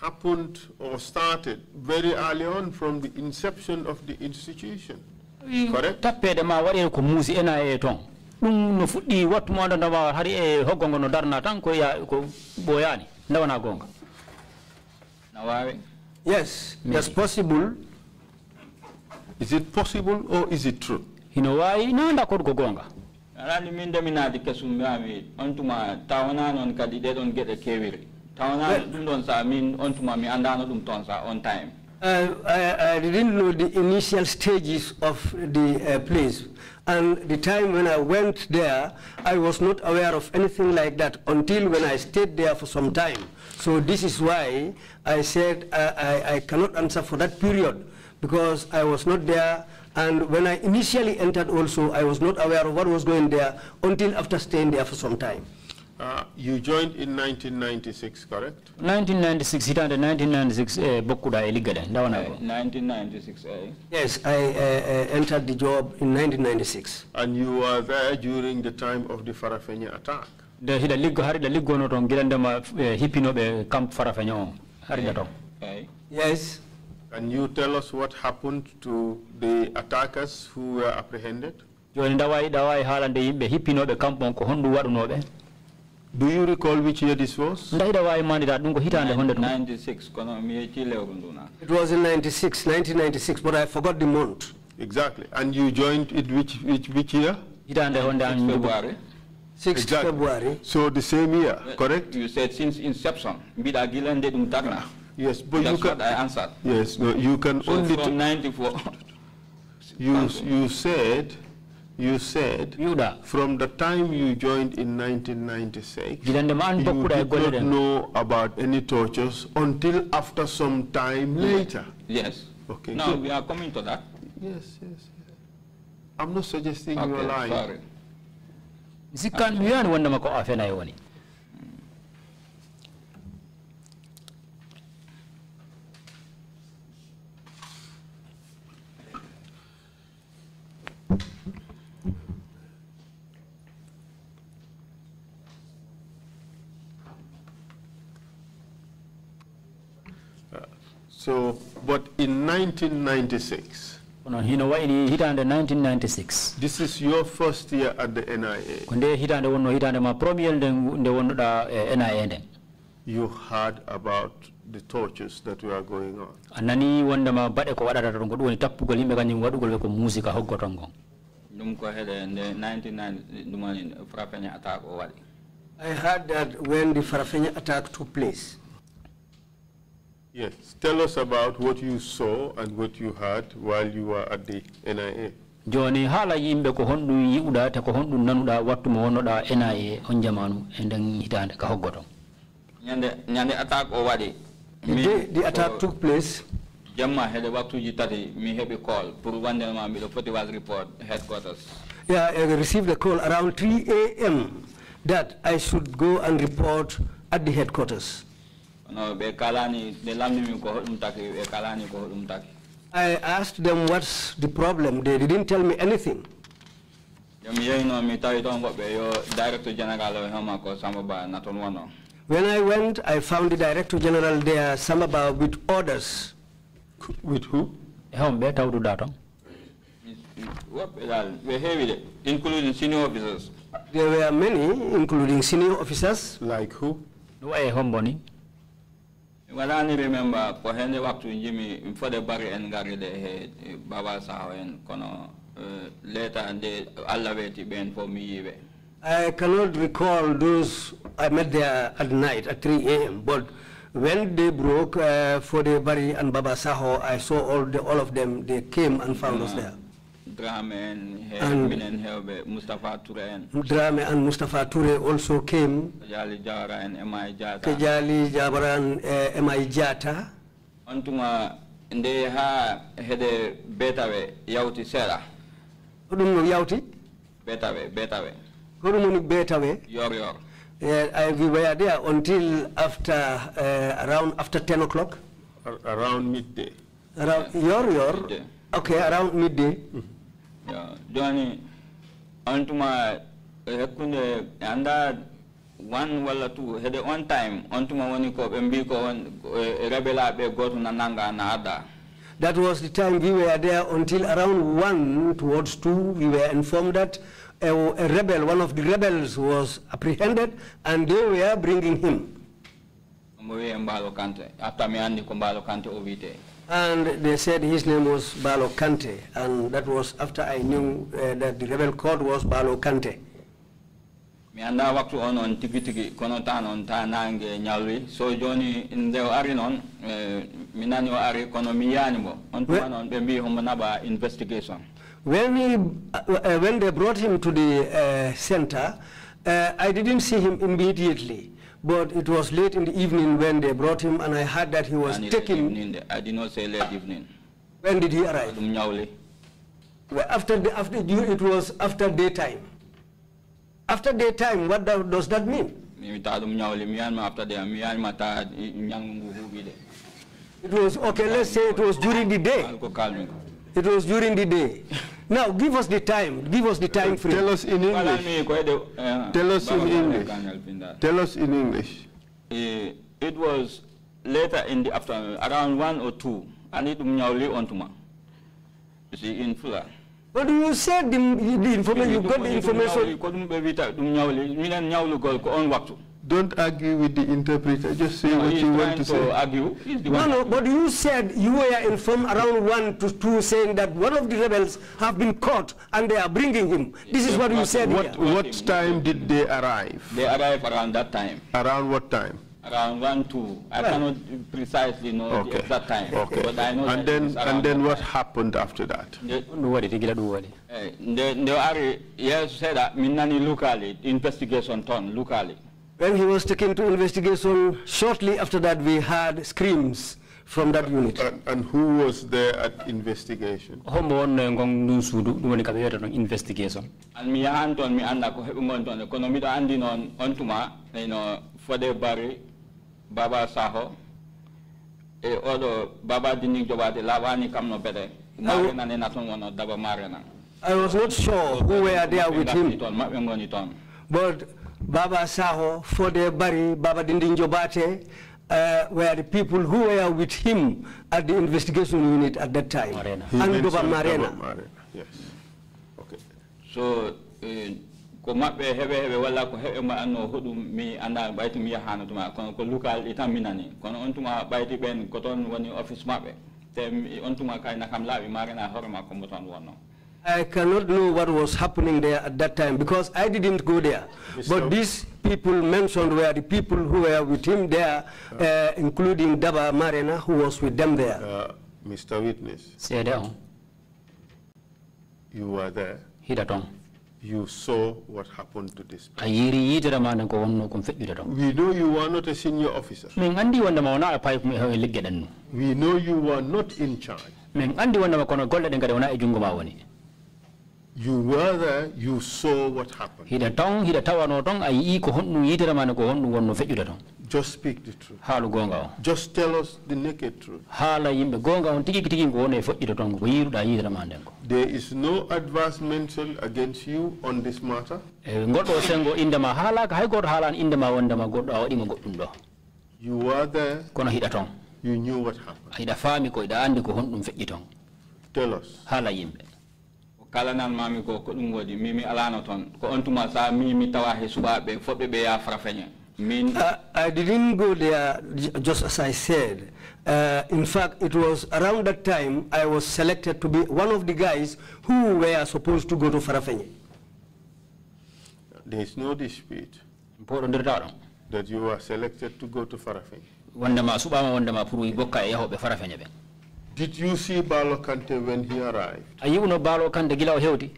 happened or started very early on from the inception of the institution. Correct? tappede ma waɗe ko muusi ena e toon ɗum no fuɗɗi wattu mo andandama hari e hoggo ngo no darna tan ko ya ko ɓoyani ndawana gonga na wawi Yes, that's possible. Is it possible or is it true? hino wawi na d'accord ko gonga alani min ndeminade kesum mbiyami on tuma tawana noon kadi ɗeɗon gueɗe kewiri tawana ɗum ɗon sa min on tuma mi andano ɗum toon sa on time Uh, I, I didn't know the initial stages of the uh, place. And the time when I went there, I was not aware of anything like that until when I stayed there for some time. So this is why I said uh, I, I cannot answer for that period because I was not there. And when I initially entered also, I was not aware of what was going there until after staying there for some time. Uh, you joined in 1996, correct? 1996 hitande 1996 e bokkuɗa e ligga ɗe ndawana 1996 eyi Yes, I uh, uh, entered the job in 1996. And you were there during the time of the Farafenni attack. nde hiɗa liggo hariɗa liggono toon guila ndema hippinoɓe camp farafeña o hariɗa toon Yes. Can you tell us what happened to the attackers who were apprehended? joni nda wawi ɗa wawi haalande yimɓe hippinoɓe camp on ko honɗum waɗunoɓe Do you recall which year this was? nda hiɗa wawi mandira ɗum hitande honde 96 kono mi yetti lewru ndu It was in 96, 1996, but I forgot the month. Exactly. And you joined it which, which, which year? hitande honde an ndugu february 6th February. So the same year, correct? you said since inception mbiɗa guilande ɗum tarna Yes, but you that's what can. i answered Yes, no, you can so only. from 94 you you said, you said. wiwɗa From the time you joined in 1996, guilande you did golle not know about any tortures until after some time later. yes Okay, Now good. we are coming to that Yes, yes, yes. I'm not suggesting you are lying. sorry mi sikkan mi wiyani wondema ko a fenayi woni So, but in 1996, kono hino wayni hitande 1996 this is your first year at the NIA. ko nde hitande wonno hitande ma premier nde nde wonnoɗa e eh, NIA nden You heard about the tortures that were going on. a nani wondema baɗe ko waɗata toon ko ɗum woni tappugol yimɓe kañum waɗugol ɓe ko musique hoggoton gon ɗum ko heɗe nde 99 ɗum woni frappéña attaque o waɗi I heard that when the Farafenni attack took place. Yes, tell us about what you saw and what you heard while you were at the NIA. joni haala yimɓe ko honɗum yiɓuɗa te ko honɗum nanuɗa wattu mo wonnoɗa NIA on jamanu e nden hitande ka hoggoton ñande ñande attaque o waɗi The day the attack took place, jamma heɗe waktuji tati mi heeɓi call pour wandenma mbiɗo foti was report headquarters yeah, I received a call around 3 a.m. that I should go and report at the headquarters. No ɓe kalani ɓe lamdimi ko hoɗum taki ɓe kalani ko hoɗum taki I asked them what's the problem. They didn't tell me anything. jomi yeyno mi tawi toon goɓɓe yo directeur général o hema ko samba ba na toon wonno When I went, I found the Director General there, Samaba, with orders. With who? e hewɓe tawduɗa toon woɓɓe eh, dal ɓe including senior officers There were many, including senior officers. Like who? Ɗum wayi hombo ni Wadani remember ko hende waktu jimi fode bari en gari de he baba saho en kono eh, later de Allah weti ben for mi yibe. I cannot recall those I met there at night at 3 a.m. But when they broke uh, for the Bari and Baba Saho, I saw all the, all of them. They came and found us there. Drame en he And- minen Mustafa Touré en Drame and Mustafa Ture also came. Jali Jawara en Emay Jata. Kejali Jabaran uh, M.I. Jata. Ontuma nde ha hede betawe yawti sera Kodum no yawti? betawe betawe Kodum no betawe? yor yor Yeah, I, we were there until after, uh, around after 10 o'clock. Ar- Around midday. Around, yor, yor. Midday. Okay, around midday. Yo joni ontuma hekkunde anda one walla two hede on time ontuma woni ko ɓe mbi ko won eh, rebelaɓe goto na nanga na adda That was the time we were there until around 1 towards 2. We were informed that a, a rebel, one of the rebels was apprehended and they were bringing him. after mi andi ko mbaalo kante o wiyete And they said his name was Balo Kante. And that was after I knew uh, that the rebel code was Balo Kante. mi anda waktu on on tigi tigi kono tan on ta nangue ñawli so joni nde ari noon eh, mi nani o ari kono mi yani mo on tuma We- noon ɓe mbi homo naɓa investigation When, he, uh, uh, when they brought him to the uh, center, uh, I didn't see him immediately. But it was late in the evening when they brought him, and I heard that he was late taken. evening i did not say late evening When did he arrive? Well, After, the, after it was after daytime. After daytime, what do- does that mean? mi ta ɗum ñawli mi yanma after de mi yanma ta ñangu ngu huuɓide It was, okay, let's say it was during the day. Ko kalmi ko It was during the day. Now, give us the time. Give us the time frame. Tell us in English. kalanmi ko ede eh, Tell us in English. Tell us in English. It was later in the afternoon, around one or two, and it ñawli on tuma. You see, in Fula. But you said the, the information, you got the information. Ko ɗum ɓe wita ɗum ñawli, minen ñawlugol ko on waktu. Don't argue with the interpreter. Just say No, what you want to to say. argue. No, no, but you said you were informed around 1 to 2 saying that one of the rebels have been caught and they are bringing him. This is what you said What, here. what time did they arrive? They arrived around that time, Around what time? around one, two. I Well- cannot precisely know the Okay. exact time, Okay. but I know that And then, and then what time. happened after that? The- ɗum waɗi tigila ɗum waɗi Eh, nde nde yes said that, nani locally investigation toon locally When he was taken to investigation, shortly after that we heard screams from that unit. And, and who was there at investigation? hombo wonno e uh, gon ɗum suudu ɗum woni kaɓe wiyata ɗon investigation an mi yahan toon mi annda ko heɓi ngon toon kono miɗo anndi noon on tuma eno fode bari baba saho eh, e oɗo baba dinni joɓade laaɓani kam no beɗe mare nan ena toon wono daba mare I was not sure who were there with him, toon maɓɓe ngoni toon but Baba Saho, Fode Bari, Baba Dindin Jobate uh, were the people who were with him at the investigation unit at that time. Marena. He And mentioned Daba Marena. Marena, Yes. Okay. so eh, ko maɓɓe heɓe heɓe walla ko heɓe mo anno hoɗum mi annda ɓayti mi yahano tuma kono ko lukal ɗi tan mi kono on tuma ɓayti ɓen ko toon woni office maɓɓe te on tuma kayna kam laaɓi marena hoore makko mbo toon wonno I cannot know what was happening there at that time because I didn't go there. But these people mentioned were the people who were with him there, uh, including Daba Marena, who was with them there. Uh, Mr. Witness, seede on you were there. hiɗa toon You saw what happened to this. a yiiri yiidere ma nden ko wonno kon feƴƴude toon We know you were not a senior officer. min anndi wondema wona paye ligge ɗen nu We know you were not in charge. You were there, you saw what happened. hiɗa ton hiɗa tawano toon a yii ko honɗum yiitere ko honɗum wonno feƴƴude toon Just speak the truth. haalu goonga o Just tell us the naked truth. haala yimɓe goonga on tigi tigi ko woni e feƴƴude toon ko yiiruɗa yiitere nden ko There is no adverse mention against you on this matter. e goɗɗo sengo indema haalaka hay goto haalani indema wondema goɗɗo a waɗima goɗɗum ɗo You were there, kono hiɗa toon you knew what happened. hiɗa faami ko hiɗa andi ko honɗum feƴƴi toon Tell us. haala yimɓe ko kala nan mami ko ko ɗum waɗi mimi alano toon ko on tuma sa mimi tawa he suɓaɓe foɓɓe ɓe ya farafeñe Min Uh, I didn't go there just as I said. Uh, in fact, it was around that time I was selected to be one of the guys who were supposed to go to Farafenni. There is no dispute poɗodirta ɗon that you were selected to go to Farafenni. wondema suɓama wondema pour i bokka e yahoɓe farafeñe ɓen Did you see Balo Kante when he arrived? a yi'uno baalo kande gila o hewti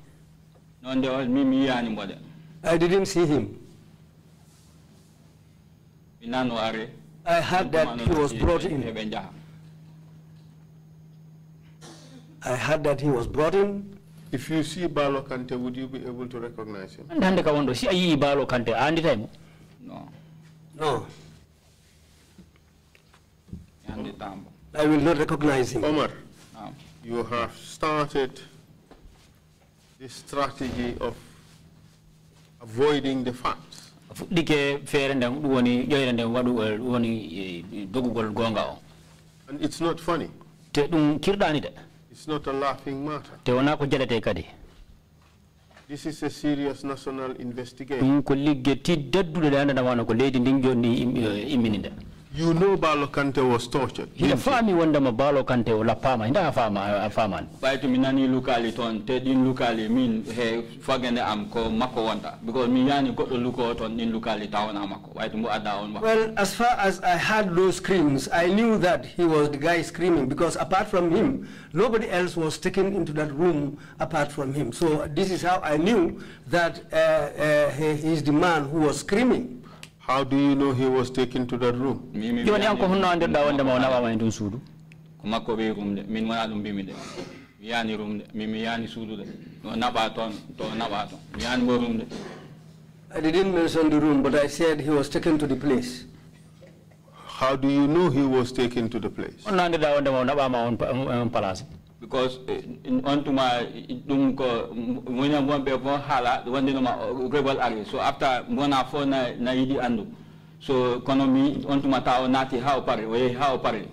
non de min mi yiyani mboɗe I didn't see him. mi nano are I heard that he was brought in. I heard that he was brought in. If you see Balo Kante, would you be able to recognize him? hande hande ka wonɗo si a yii baalo kante a anditay mo No, mi andittamo I will not recognize him. Omar, Naam. you have started this strategy of avoiding the facts. a fuɗɗike feere nden ɗum woni ƴoyre nden waɗu eh, woni dogugol gonga o And it's not funny. te ɗum kirɗani de It's not a laughing matter. te wona ko jalete kadi This is a serious national investigation. ɗum ko ligge tiddatduɗe ɗe andana wano ko leydi ndin joni im- eh, immini nde You know Balo Kante was tortured. hiɗa didn't you? faami wondema baalo kante o lappama hinda a faama a famani ɓay to mi nani lukali toon te ɗin lukali min he fagende am ko makko wonta because mi yani goɗɗo luko o toon ɗin lukali tawna makko ɓay to mbo adda on makko Well, as far as I heard those screams, I knew that he was the guy screaming because apart from him, nobody else was taken into that room apart from him. So this is how I knew that uh, uh, he, is the man who was screaming. How do you know he was taken to that room? mi mi joni an ko honno andirɗa wondema o naɓama e ɗum suudu. Ko makko ɓe rumde min wona ɗum mbimi de. Mi yani rumde min mi yani suudude no naɓa toon to naɓa toon mi yani mo rumde I didn't mention the room, but I said he was taken to the place. How do you know he was taken to the place? O naɓama on pa- on place because eh, on tuma eh, ɗum ko woni wonɓe fo haala wondinoma rebel ari so after wona fo na na yiɗi andu so kono mi on tuma ta o naati ha o pare ha o pare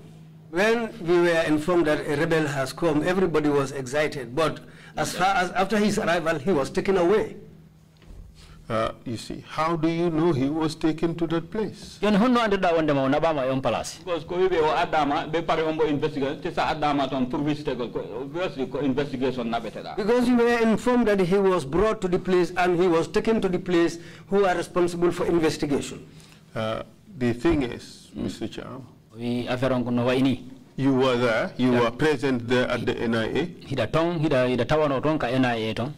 When we were informed that a rebel has come, everybody was excited. But as far as after his arrival, he was taken away. Uh, you see, how do you know he was taken to that place? joni honno andirɗa wondema o naɓama e on place because ko wiɓe o addama ɓe pare on mbo investigation te sa addama toon pour visite gol ko obviously ko investigation naɓeteɗa Because we were informed that he was brought to the place and he was taken to the place who are responsible for investigation. Uh, the thing is, Mr. Cham, o wi affaire on ko no wayi you were there, you were present there at the NIA. hiɗa ton hiɗa hiɗa tawano toon ka NIA toon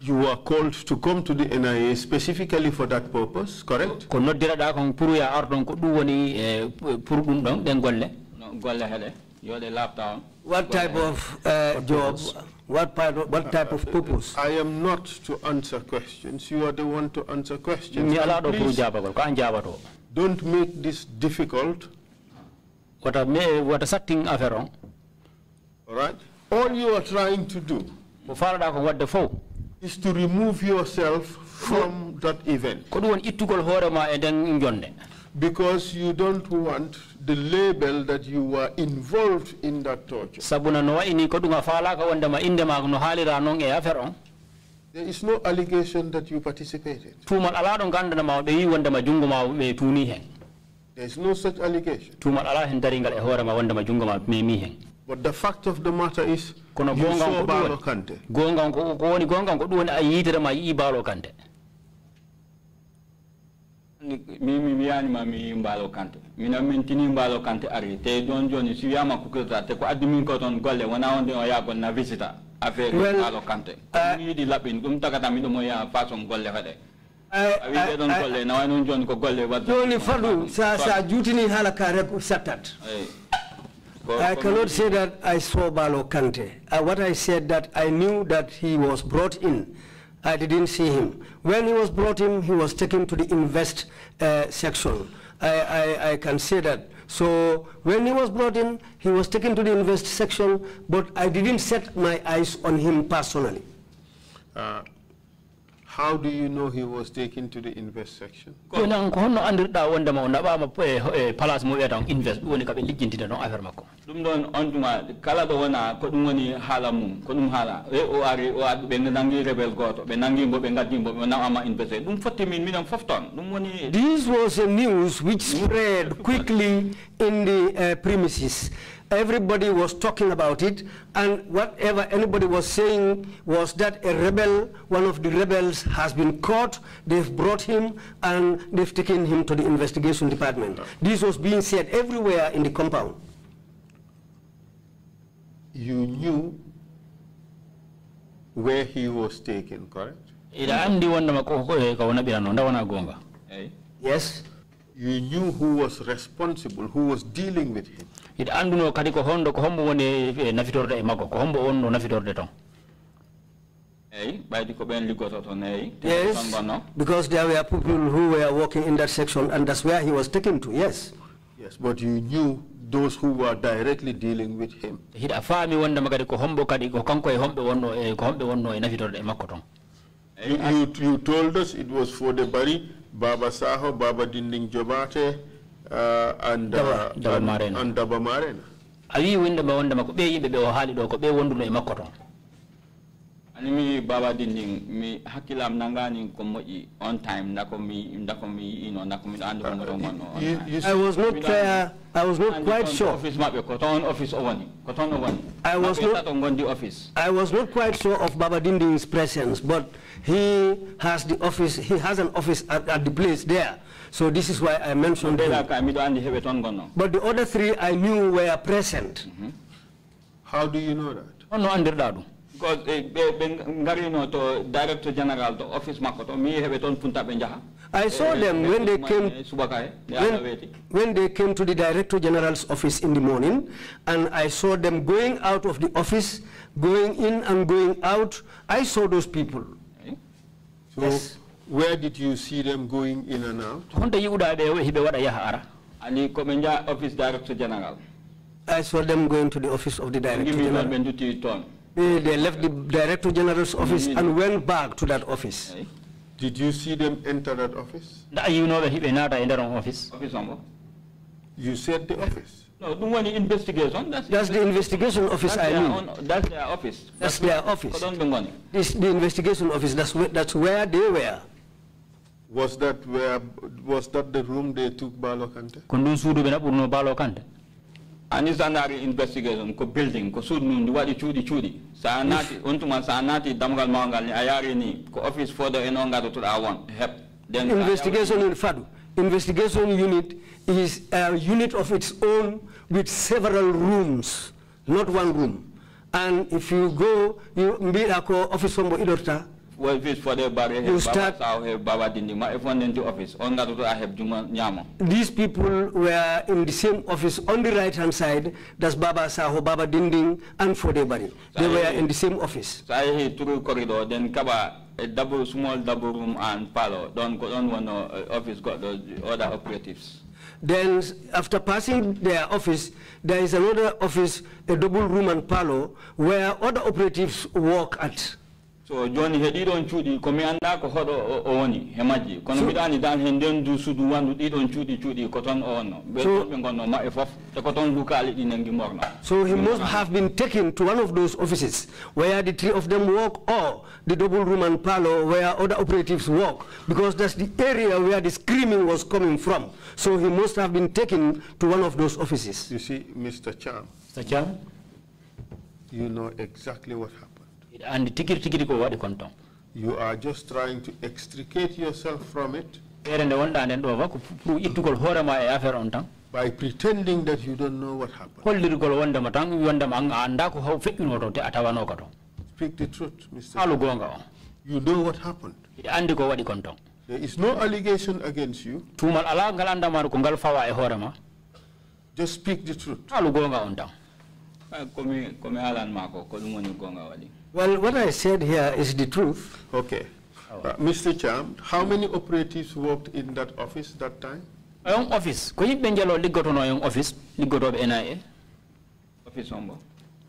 You were called to come to the NIA specifically for that purpose, correct? ko noddiraɗa kon pour ya ar ko ɗum woni e pour ɗum ɗon ɗen golle no golle heɗe yoɗe labta on What type of uh, job, what, part of, what type of purpose? I am not to answer questions. You are the one to answer questions. mi ala ɗo pour please, jabagol ko an jabato don't make this difficult, wata me wata sattin affaire on all right? All you are trying to do ko falaɗa ko wadde fof is to remove yourself from that event ko ɗum woni ittugol hoorema e nden jonde because you don't want the label that you were involved in that torture. sabuna no wayi ko ɗum a faalaka wondema indema no haalira noon e affaire on There is no allegation that you participated. tuumal ala ɗo gandanama ɓe wi wondema junngo ma ɓe tuuni hen There is no such allegation. tuumal ala hen daringal e hoorema wondema junngo ma memi hen But the fact of the matter is, kono you saw ko ɗum Balo woni Kante. gongan ko ko woni gongan ko ɗum woni a yitere ma yii baalo kante. Mi mi wiyanima mi yi mbaalo kante mina min tini mbaalo kante ari. Te don joni si wiyama kukkirta te ko addi min ko toon golle wona wonde o yagol na visita affaire Well, mbaalo kante. Uh, ɗum yiiɗi laɓɓin ɗum tagata miɗo mo ya façon golle heɗe uh, a wi uh, ɗon golle na way noon joni ko golle wadde. Joni Fadu, sa sa jutini halaka rek satat. I cannot say that I saw Balo Kante. Uh, what I said that I knew that he was brought in. I didn't see him. When he was brought in, he was taken to the invest uh, section. I, I, I can say that. So when he was brought in, he was taken to the invest section, but I didn't set my eyes on him personally. Uh, how do you know he was taken to the invest section? joni an ko honno andirɗa wondema o naɓama e place mo wiyata on invest ɗum woni kaɓe lijjintide noon affaire makko. Ɗum ɗon on tuma kala ɗo wona ko ɗum woni haala mum ko ɗum haala e o ari o addu ɓe nangi rebel goto ɓe nanguimo ɓe gaddimo ɓe nawama investé ɗum fotti min minen fof toon ɗum woni This was a news which spread quickly in the uh, premises. Everybody was talking about it, and whatever anybody was saying was that a rebel, one of the rebels, has been caught. They've brought him, and they've taken him to the investigation department. This was being said everywhere in the compound. You knew where he was taken, correct? ida andi wondema ko ko ka wona ɓirano nda wona gonga eyyi eh? Yes. You knew who was responsible, who was dealing with him. Ida anduno kadi ko hondo ko hombo woni e eh, nafitorde e makko ko hombo wonno nafitorde ton eyyi ɓaydi ko ɓen liggoto toon eyyi Yes, because there were people who were working in that section, and that's where he was taken to, yes. Yes, but you knew those who were directly dealing with him. hiɗa faami wondema kadi ko hombo kadi ko kanko e homɓe wonno e ko homɓe wonno e nafitorde e makko ton You, you, you told us it was for the Bari, Baba Saho, Baba Dinding Jobate, and, uh, Daba- Daba and, and Daba Marena. a wi wondema wondema ko ɓe yimɓe ɓe o haali ɗo ko ɓe wonduno e makko ton ani mi baba dinding mi hakkilam nangani ko moƴƴi on time ndako mi ndako mi yiino ndako miɗo andi kono ɗon gonno on You, time you, I was not Miɗo I was not quite sure. office maɓɓe ko toon office o woni ko toon o woni I was not- tato gondi office I was not quite sure of Baba Dinding's presence, but he has the office, he has an office at, at the place there. So this is why I mentioned ɗeɗa him. ka miɗo andi heɓe toon gonno But the other three I knew were present. how do you know that? honno andirɗa ɗum because ɓe ɓe ɓe garino to directeur général to office makko to mi heɓe toon punta ɓe jaaha I saw Eh, them eh, when they eh, came, subaka he nde allah when, when they came to the Director General's office in the morning, and I saw them going out of the office, going in and going out. I saw those people. So Yes. Where did you see them going in and out? honto yiɓuɗa ɓe hiɓe waɗa yaha ara ani koɓe jaa office director général I saw them going to the office of the Director gimi toon General. ɓe dutti toon They eh, they left the Director General's office and went back to that office. Did you see them enter that office? nda a yiwnoɓe hiɓe naata e nder on office office ombo You said the office. no ɗum woni investigation that's, That's the investigation office that's I their mean. own- that's their office That's their ko office. ɗon ɓe goni This, the investigation office, that's where, that's where they were. Was that where, was that the room they took Balo Kante? ko ndun suudu ɓe naɓɓurno baalo kante ani sa naari investigation ko building ko suudu ndu ndi waɗi cuuɗi cuuɗi sa naati on tuma sa naati damgal mawngal ni a yaari ni ko office fodo e noon gadotoɗa won heɓ then Investigation in FADU. Investigation unit is a unit of its own with several rooms, not one room. And if you go, you meet ako office from idorta, yaw- office fodo bare You start- baba dindi. Ma fondenti office. On gadotoɗa heɓ juma ñaamo these people were in the same office on the right-hand side, that's Baba Saho, Baba Dinding, and Fodebari. They were in the same office. sa yehi through corridor then kaɓa a double small double room and parlour ɗon ko ɗon wonno uh, office goɗɗo other operatives. Then, after passing their office, there is another office, a double room and parlor, where other operatives work at. So joni he ɗiɗon cuuɗi komi annda ko hoɗo o- o woni he majji kono mbiɗa andi dan he nden du suudu wandu ɗiɗon cuuɗi cuuɗi ko toon o wonno ɓe So- toon ɓe gonno maɓɓe fof te ko toon dukaali ɗi nengi morno So he must have been taken to one of those offices where the three of them work or the double room and parlor where other operatives work because that's the area where the screaming was coming from. So he must have been taken to one of those offices. You see, Mr. Cham, mr cam you know exactly what happened. Hiɗa andi tigiri tigiri ko waɗi kon ton You are just trying to extricate yourself from it feere nde wonɗa nden ɗo fa ko pour ittugol hoorema e affaire on tan by pretending that you don't know what happened. hollirgol wondema tan wondema an a anda ko haw feƴƴuno to te a tawano ko ton Speak the truth, Mr. haalu Cham. gonga o You know what happened. hiɗa andi ko waɗi kon ton There is no allegation against you. tuumal ala ngal andamano ko ngal fawa e hoorema Just speak the truth. haalu gonga on tan Ah, komi komi haalanma ko ko ɗum woni gonga waɗi Well, what I said here is the truth. Okay. Uh, Mr. Cham, how many operatives worked in that office that time? on office ko yimɓe jelo liggotono en office liggotoɓe NIA office ombo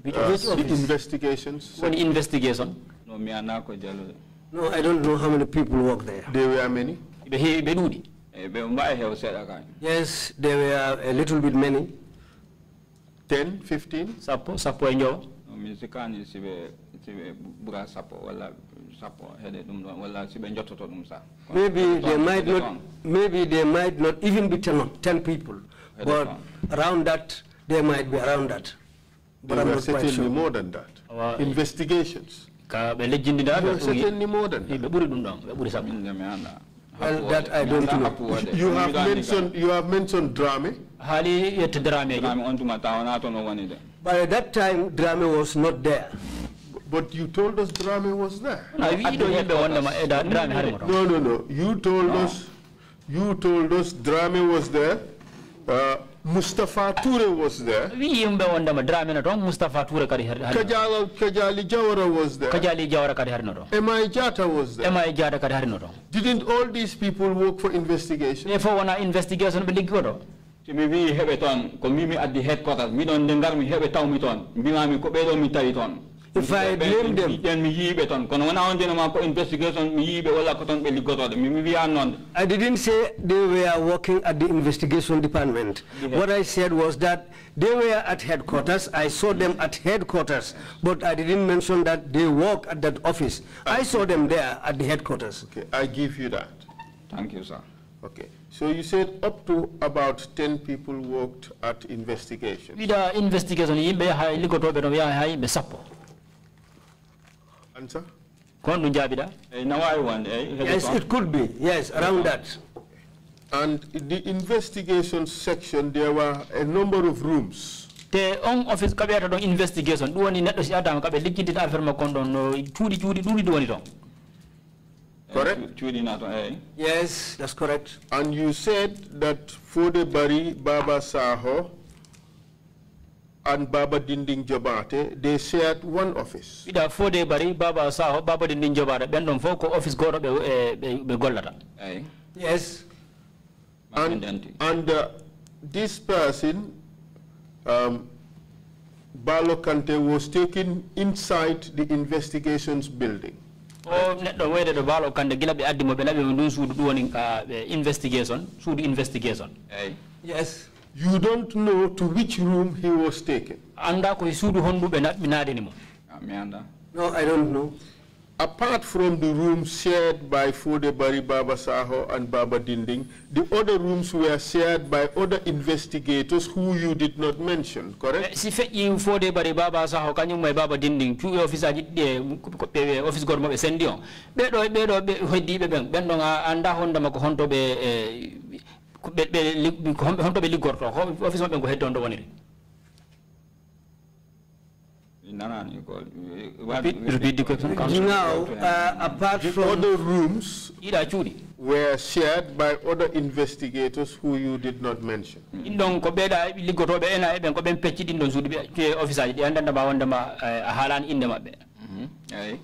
which Uh, which the office investigations, woni investigation no mi annda ko jallude No, I don't know how many people work there. there were many. ɓe heewi ɓe ɗuuɗi e ɓe mbawi heew seeɗa Yes, there were a little bit many. 10, 15? sappo sappo e njowa mi sikani sibe sibe bura sappo wala sappo hede dum don wala sibe jottoto dum sa Maybe they might not, maybe they might not even be 10, 10 people, but around that, they might be around that. But There I'm not quite certainly sure. more than that. Awa- eh, Investigations. ka ɓe lejjindida There ɓe were certainly eh, more than eh, that. ɓe ɓuri ɗum ɗon ɓe ɓuri sappo min mi anda Well, that I don't know. You have mentioned, you have mentioned Drame. haali yette darameji drame on tuma tawana to no woni de By that time, Drame was not there. But you told us Drame was there. a wiiɗo yimɓe wondema e da drame haare mo ton No, no, no. You told us, you told us Drame was there. Uh, Mustafa Toure was there. wi yimɓe wondema drame no toon moustapha touré kadi harino Kajala, Kajali Jawara was there. Kajali jawara kadi harino toon Emai Jata was there. ema e jaada kadi harino Didn't all these people work for investigation? ɓe fof wona investigation ɓe liggi koto so mi wi heɓe toon ko mimi addi headquarters miɗon nde garmi heɓe tawmi toon mbimami ko ɓeɗo mi tawi toon If I blame them- ɗen mi yiiɓe toon kono wona on denoma ko investigation mi yiiɓe walla ko toon ɓe liggotoɗe mimi wiyan noon I didn't say they were working at the investigation department. What I said was that they were at headquarters. I saw them at headquarters, but I didn't mention that they work at that office. I saw them there at the headquarters. Okay, I give you that. thank you sir Okay, so you said up to about 10 people worked at investigation. wiɗa investigation yimɓe ha liggotoɓe ɗon wiya ha yimɓe sappo Answer? ko on ɗum jaabiɗa eyyi na wawi wonde eyyi Eh, eh, heɓe Yes, it could be. Yes, around that. And the investigation section, there were a number of rooms. te on office ka wiyata ɗon investigation ɗum woni neɗɗo si adama kaɓe liggidita affaire makko on ɗon no cuuɗi cuuɗi ɗuɗi ɗum woni toon eh, Correct? cuuɗina toon eyyi Yes, that's correct. And you said that Fode Bari, Baba Saho, and Baba Dinding Jobate, they shared one office. wiɗa fode bari baba saho babade ndin joɓaɗa ɓen ɗon fof office goto ɓe e, ɓe- ɓe Yes. And, and uh, this person, um, Balo Kante, was taken inside the investigations building. o neɗɗo weyde ɗo baalo kande gila ɓe addimo ɓe laɓi mo ndun suudu ɗum woni ka ɓe investigation suudu investigation eyyi Yes. You don't know to which room he was taken. anda koye suudu hondu ɓe naɓ- ɓe mo mi anda No, I don't know. Apart from the room shared by Fode Bari, Baba Saho, and Baba Dinding, the other rooms were shared by other investigators who you did not mention, Eh, correct? si feƴƴi fode bari baba saho kañum e baba dinding cuuɓe office aji ɗi e ɓe office goto maɓe sendi on ɓeɗo ɓeɗo ɓe hoddiɓe ɓen ɓen ɗon a anda hondema ko honto ɓe ko ɓe ɓe lig- ko hon- honto ɓe liggorto office maɓɓe ko hedde ɗo woniri mi nanani ko Repeat- repeat the question, Councillor. Now, uh, apart The from other rooms were shared by other investigators who you did not mention. ɗin ɗon ko ɓeeɗa liggotoɓe ena e ɓen ko ɓen pecci ɗin ɗon suudu ɓe office aji ɗi andandama wondema a haalani inde maɓɓe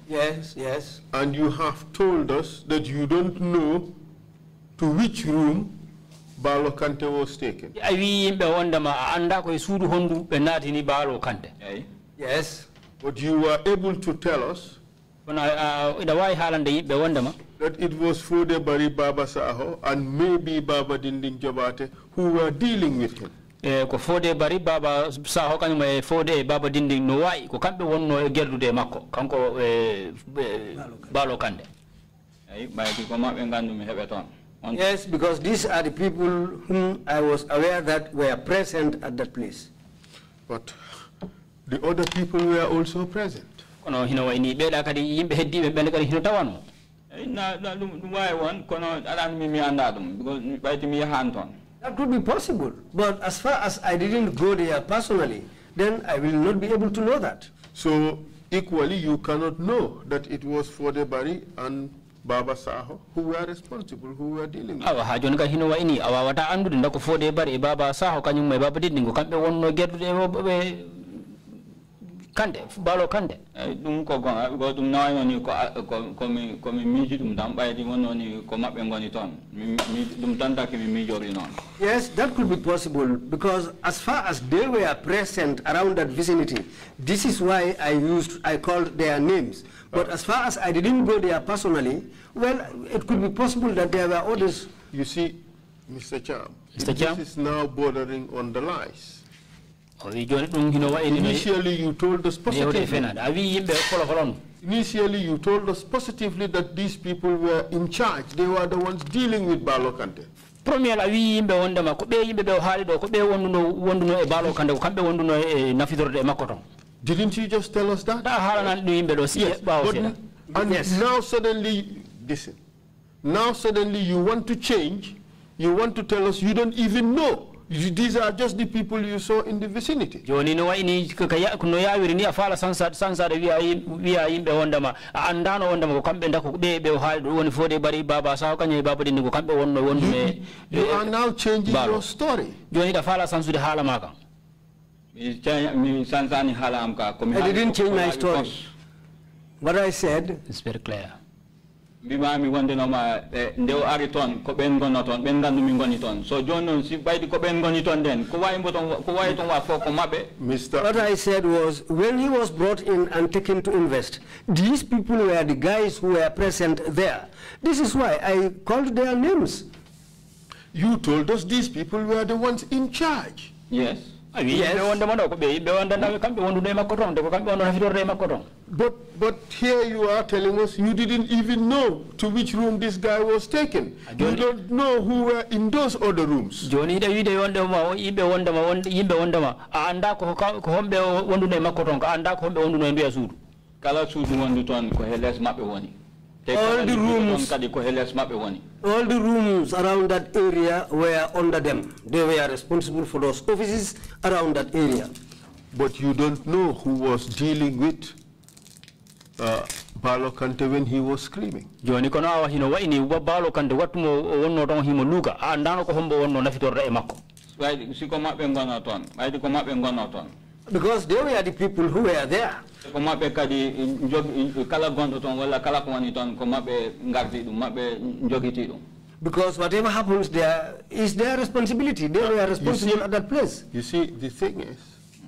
yes, yes. And you have told us that you don't know to which room Balo Kante was taken. a wi yimɓe wondema a anda koye suudu honndu ɓe naatini baalo kante eyyi Yes. But you were able to tell us kono a- a- ina wawi haalande yimɓe wondema that it was Fode Bari Baba Saho and maybe Baba Dinding Jobate who were dealing with him. e ko fode bari baba saho kañum e fode e baba dinding no wayi ko kamɓe wonno e gerdude makko kanko e baalo kande eyyi ɓayti ko maɓe gandumi heɓe toon on Yes, because these are the people whom I was aware that were present at that place. But the other people were also present. kono hino wayni ɓeeɗa kadi yimɓe heddiɓe ɓenne kadi hino tawanmo eyyi eh, na na- ɗum ɗum wawi won kono aɗani mi mi anda ɗum because mi- mi yahan toon That could be possible, but as far as I didn't go there personally, then I will not be able to know that. So equally, you cannot know that it was Fode Bari and Baba Saho who were responsible, who were dealing awa ha joni kadi hino wayni a wawata andude ndako fode bari e baba saho kañum e baba dinding ko kamɓe wonno gerdude ɓe kande baalo kande. Eyyi ɗum ko gonga ko ɗum nawayno ni ko a- ko- komi komi miiji ɗum tan ɓayti wonno ni ko maɓɓe goni toon mi mi- ɗum tan taki mi miijori noon. Yes, that could be possible because as far as they were present around that vicinity, this is why I used, I called their names. But as far as I didn't go there personally, well, it could be possible that there were others. You see, Mr. Cham, Mr. Cham? this is now bordering on the lies. o wi joni ɗum hino wayni no Initially, you told us yewde positively. fenade a wi yimɓe Initially, you told us positively that these people were in charge. They were the ones dealing with Balokante. premier a wi yimɓe wondema ko ɓe yimɓe ɓe o haali ɗo ko ɓe wonduno wonduno e baalo kande ko kamɓe wonduno e nafidorde e makko ton Didn't you just tell us that? ɗa haalanani ɗum yimɓe ɗo si ɓawo But and now suddenly, listen. Now suddenly you want to change. You want to tell us you don't even know. You- These are just the people you saw in the vicinity. joni no wayni ko ka ya- ko yawiri ni a faala sansade sansade wiya yim- wiya yimɓe wondema a andano wondema ko kamɓe dako ko ɓe ɓe o haali ɗo woni fode bari baba kañum e baba ɗinni ko kamɓe wonno wonduno e You are now changing your story. joni ɗa faala sansude haala ma I didn't change my story. What I said, is very clear e so Mr. what I said was, when he was brought in and taken to invest, these people were the guys who were present there. This is why I called their names. You told us these people were the ones in charge. yes a wi yimɓe wondema ɗo ko ɓe yimɓe wondanaɓe kamɓe wonduno makko ton de ko kamɓe wonno nafidorde makko ton But, but here you are telling us you didn't even know to which room this guy was taken. You don't know who were in those other rooms. joni hiɗa wiide wondema yimɓe wondema won- yimɓe anda ko ko homɓe wonduno e makko ton anda ko homɓe wonduno e nduya suudu kala suudu wondu toon ko he less woni te All the rooms- kadi ko he less maɓɓe woni All the rooms around that area were under them. They were responsible for those offices around that area. But you don't know who was dealing with uh, Balo Kante when he was screaming. joni kono awa hino wayni ba- baalo kande wattumo o wonno ton himo luuka a andano ko hombo wonno nafitorde e makko ɓaydi siko maɓɓe gonno toon ɓaydi ko maɓɓe gonno toon Because they were the people who were there. ko maɓɓe kadi jog kala gonɗo toon walla kala ko woni toon ko maɓɓe gardi ɗum maɓɓe jogiti ɗum Because whatever happens there is their responsibility. They were responsible at that place. You see, the thing is,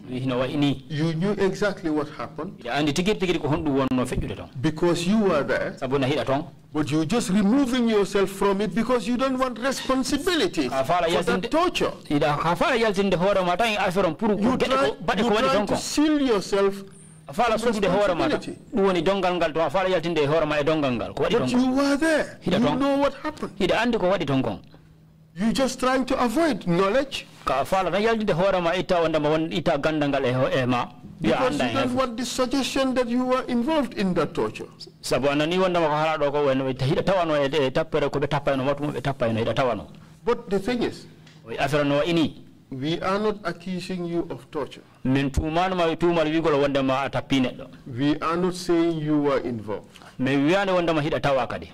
hino wayni you knew exactly what happened. Ɓiɗa andi tigiri tigiri ko honɗum wonno feƴƴude ton because you were there, sabu na hiɗa ton but you're just removing yourself from it because you don't want responsibility for that torture. hiɗa ha faala yaltinde hoorema tan affaire on pour You try, to seal yourself, a faala suudude hoorema responsibility. ɗum woni dongal ngal to a faala yaltinde e hoorema e dongal ngal ko waɗi ton but you were there. You know what happened. hiɗa andi ko waɗi ton kon You're just trying to avoid knowledge ka faala tan yaltinde hoorema itta wondema won itta gandal e eh, e ma wiya because you don't hen want the suggestion that you were involved in that torture. sabu anani wondema ko haala ɗo ko wayno hiɗa tawano e e tappere koɓe tappayno wattumo ɓe tappayno hiɗa tawano But the thing is, affaire no ini we are not accusing you of torture. min tumanoma e tumal wigol wondema a tappi neɗɗo We are not saying you were involved. min wiyani wondema hiɗa tawa kadi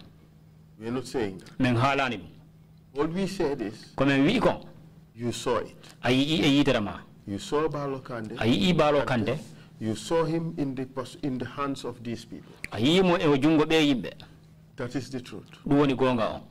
We are not saying that. min haalani ɗum All we said is komin wi kon you saw it. a yii e yitere You saw Balo Kande. a yii baalo kante You saw him in the, in the hands of these people. a yiimo e jungo ɓe yimɓe That is the truth. ɗum woni gonga on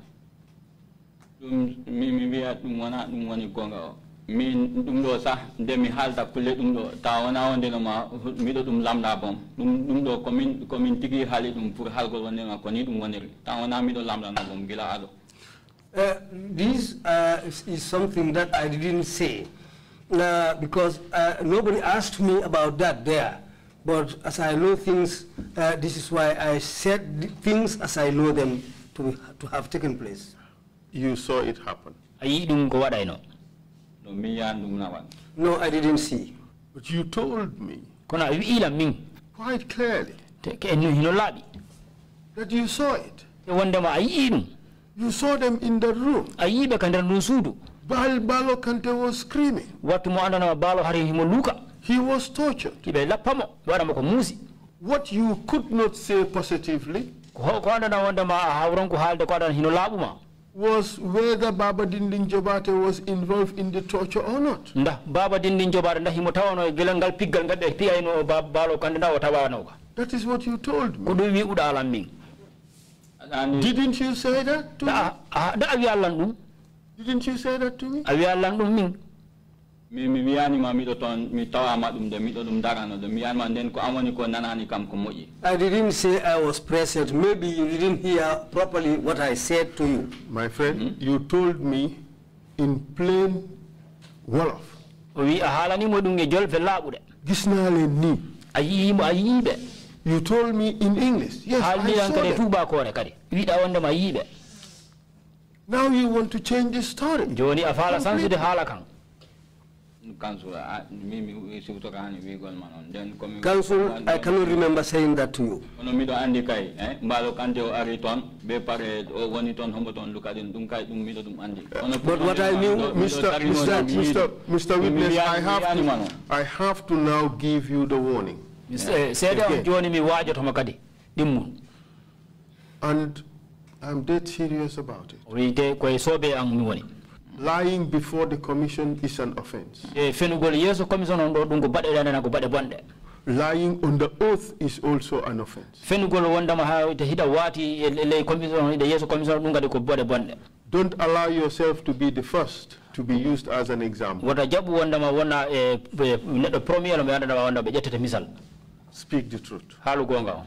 ɗum mi mi wiya ɗum wona ɗum woni gonga o. Min ɗum ɗo sah nde mi haalta kulle ɗum ɗo taw wona wondenoma miɗo ɗum lamɗa boom ɗum ɗum ɗo komin komin tigui haali ɗum pour haalgol wondema ko ni ɗum woniri taw wona miɗo lamɗana boom gila aɗo Uh, this uh, is, is something that I didn't say uh, because uh, nobody asked me about that there. But as I know things, uh, this is why I said things as I know them to, to have taken place. You saw it happen. a yii ɗum ko waɗayno ɗum mi yiyan ɗum nawan No, I didn't see. But you told me kono a wiilam min quite clearly te ke en hino laaɓi that you saw it. Wondema a yii ɗum You saw them in the room. a yiiɓe ka nder ndun suudu Bal Balo Kante was screaming. wattu mo andanama baalo hari himo luuka He was tortured. ɓe waɗamo ko muusi What you could not say positively ko ho- ko andana wondema a hawron ko haalde ko aɗana hino laaɓuma was whether Baba Dindin Jobate was involved in the torture or not. nda baba dindin joɓade nda himo tawano e guelal ngal piggal ngal ɓe piyayno ba- baalo kande nda That is what you told me. ɗum wi uɗa alan min ani Didn't you say that to me? nda a- nda a wi allan ɗum Didn't you say that to me? a wi allan ɗum min. Mi mi wiyanima miɗo toon mi tawama ɗum de miɗo ɗum darano de. Mi wiyanma nden ko an woni ko nanani kam ko moƴƴi. I didn't say I was present. Maybe you didn't hear properly what I said to you. My friend, hmm? you told me in plain Wolof. O wi a haalanimo ɗum e jolfe laaɓuɗe gis naa leen nii. A yiimo a yiiɓe you told me in english yes I haalniran saw kadi e kadi wiiɗa wondema yiiɓe now you want to change the story joni a faala sansude haala kan council mi mi siwtoka hani wigol ma noon nden komi Council, I cannot remember saying that to you. kono miɗo andi kay eh? mbaalo kante o ari toon ɓe pare o woni toon hombo toon lukaɗin ɗum kay ɗum miɗo ɗum andi But what I knew, Mr. Mr. Mr. Mr. Witness, I have to, I have to now give you the warning. Se- seede on joni mi waajotomo kadi ɗimmum And I'm dead serious about it. o koye soobe an mi woni Lying before the commission is an offense. Eh, e fenugol yeeso commission on ɗo ɗum ko baɗe ɗanena ko baɗe bonɗe Lying on the oath is also an offense. fenugol wondema ha hiɗa waati e eh, ley commission hiɗa yeeso commission ɗum kadi ko baɗe bonɗe Don't allow yourself to be the first to be used as an example. wota jaɓɓu wondema wona eh, e neɗɗo premier mo gandanɗa wonda ɓe ƴettete misal Speak the truth. haalu gonga o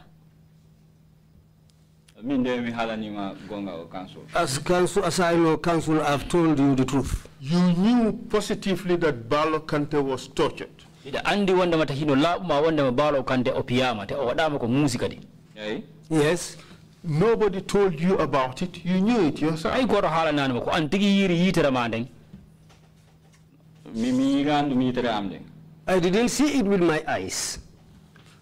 min nde mi haalanima gonga o council As council, as I know, council, I've told you the truth. You knew positively that Balo Kante was tortured. hiɗa andi wondema tahino laaɓuma wondema baalo kante o piyama te o waɗama ko muusi kadi eyi Yes. Nobody told you about it. You knew it yourself. ay goto haalananima ko an tigui yiiri yitere ma nden mi mi yiran ɗum yitere am nde I didn't see it with my eyes.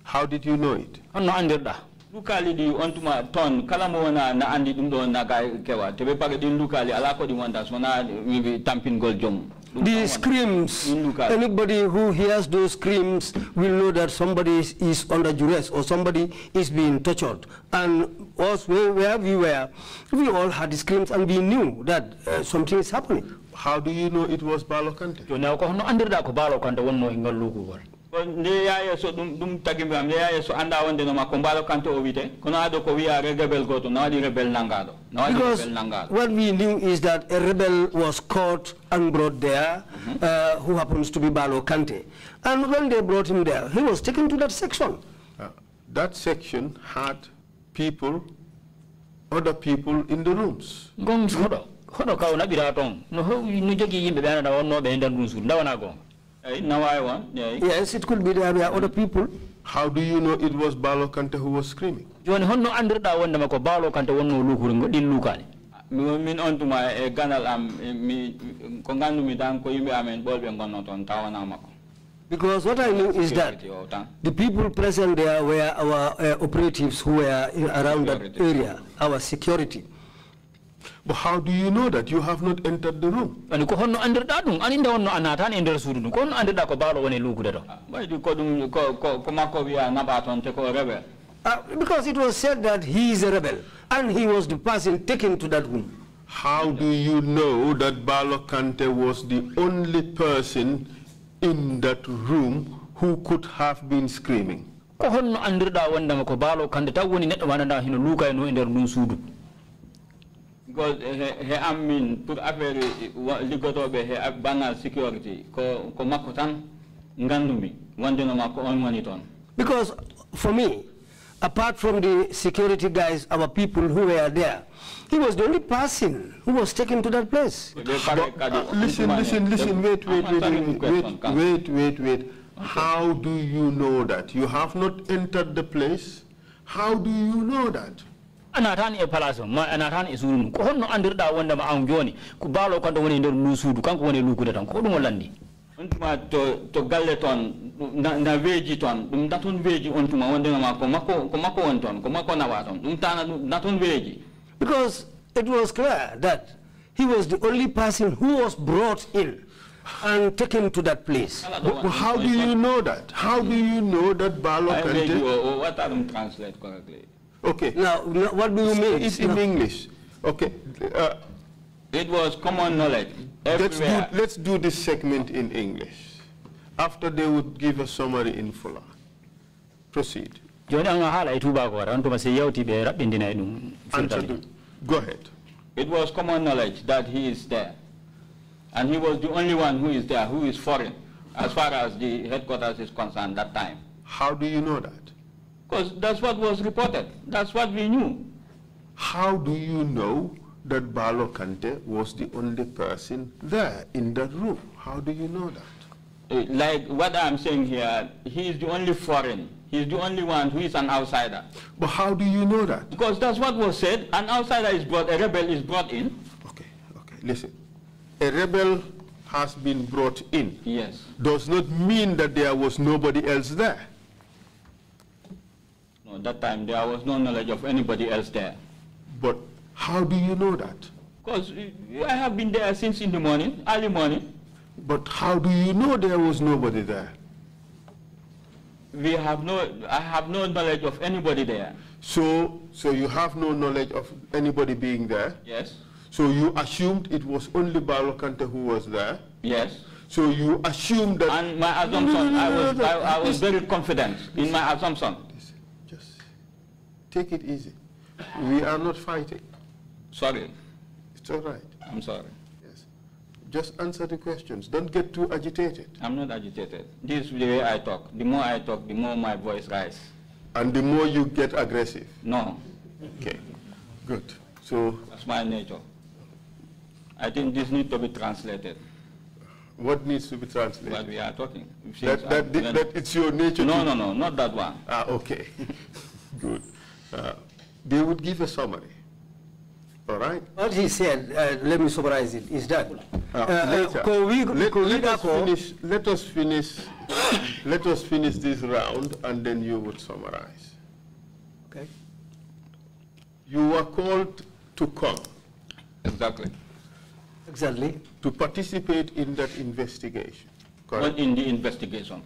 How did you know it? honno andirɗa lukali ɗi on tuma toon kala mo wona na andi ɗum ɗo naga kewa to ɓe paga ɗin lukali ala ko ɗi wonta sowona wiɓe tampingol joomum Ɗum The screams, anybody who hears those screams will know that somebody is, is under duress or somebody is being tortured. And us, where, where we were, we all had the screams and we knew that uh, something is happening. How do you know it was Balo Kante? joni ko honno andirɗa ko baalo kante wonno e ngal lugugol ko nde yaye so ɗum ɗum tagimi am nde yaye so anda wonde noma ko mbaalo kante o wiyete kono aɗo ko wiya rebel goto na waɗi rebel nangaɗo na waɗi Because rebel nangaɗo what we knew is that a rebel was caught and brought there, uh, who happens to be Balo Kante. And when they brought him there, he was taken to that section. Uh, that section had people, other people in the rooms. gon hoɗo hoɗo kaw naɓira toon no no jogui yimɓe ɓe anana wonnoɓe e nder ndun suudu dawana gonga eyi na wawi won Yes, it could be there were other people. How do you know it was Balo Kante who was screaming? joni honno andirɗa wondema ko baalo kante wonno lukuri ɗin lukani mi- min on tuma e ganal am e mi ko gandumi tan ko yimɓe amen ɓolɓe gonno toon tawanama ko Because what I knew is that Security o tan the people present there were our uh, operatives who were in, around that area, our security. But how do you know that? You have not entered the room. ani ko honno andirɗa ɗum an inde wonno a natani e nder suudu ɗum ko honno andirɗa ko baalo woni e lukude to ɓaydi ko ɗum ko ko ko makko wiya naɓa toon te ko rebel Uh, because it was said that he is a rebel, and he was the person taken to that room. How do you know that Balo Kante was the only person in that room who could have been screaming? ko honno andirɗa wondema ko baalo kande taw woni neɗɗo wananda hino luuka e no e nder ndun suudu because he he am min pour affaire wa- liggotoɓe he ab- bannal sécurité ko ko makko tan gandumi wondenoma ko on woni toon Because for me, apart from the security guys, our people who were there, he was the only person who was taken to that place. ɓe pare kadi Uh, listen, listen, listen, wait, wait, I'm wait, wait, wait, wait, wait, wait. How do you know that? You have not entered the place. How do you know that? A natani e place o ma a natani e suudu mum ko honno andirɗa wondema an joni ko baalo kante woni e nder ndun suudu kanko woni e lukude tan ko ɗum o landi on tuma to to galle toon na na weeji toon ɗum da toon weeji on tuma wondenoma ko makko ko makko woni toon ko makko nawa toon ɗum tana ɗum na toon weeji Because it was clear that he was the only person who was brought in and taken to that place. But, but how do you know that? How do you know that Balo Ay, weeji Kante? o o watta translate correctly Okay, Now, now what do you mean? it's in Now- English. Okay, uh, it was common knowledge let's do, let's do this segment in English. After they would give a summary in full. Proceed. joni an haala e tubakore on tuma so yewti ɓe raɓɓindina e ɗum Answer the, go ahead. It was common knowledge that he is there. And he was the only one who is there, who is foreign, as far as the headquarters is concerned that time. How do you know that? Because that's what was reported. That's what we knew. How do you know that Balo Kante was the only person there in that room? How do you know that? Uh, Like what I'm saying here, he is the only foreign. He's the only one who is an outsider. But how do you know that? Because that's what was said. An outsider is brought, a rebel is brought in. Okay, okay, listen. A rebel has been brought in. Yes. Does not mean that there was nobody else there. No, that time there was no knowledge of anybody else there. But how do you know that? Because eh, I have been there since in the morning, early morning. But how do you know there was nobody there? We have no, I have no knowledge of anybody there. So, so you have no knowledge of anybody being there. Yes. So you assumed it was only Balokante who was there. Yes. So you assumed that. And my assumption, I was, I, I was very confident in my assumption. Take it easy. We are not fighting. Sorry, It's all right. I'm sorry. Yes. Just answer the questions. Don't get too agitated. I'm not agitated. This is the way I talk. The more I talk, the more my voice rises. And the more you get aggressive. No, Okay. Good. So that's my nature. I think this needs to be translated, what needs to be translated? what we are talking. That, that, that it's your nature No, no, no, not that one. Ah, okay. Good. Uh, they would give a summary. All right? What he said, uh, let me summarize it, is that. Uh, uh, later. ko let, let us finish, let us finish, let us finish this round and then you would summarize. Okay. You were called to come, Exactly. Exactly. to participate in that investigation. Not Correct? in the investigation.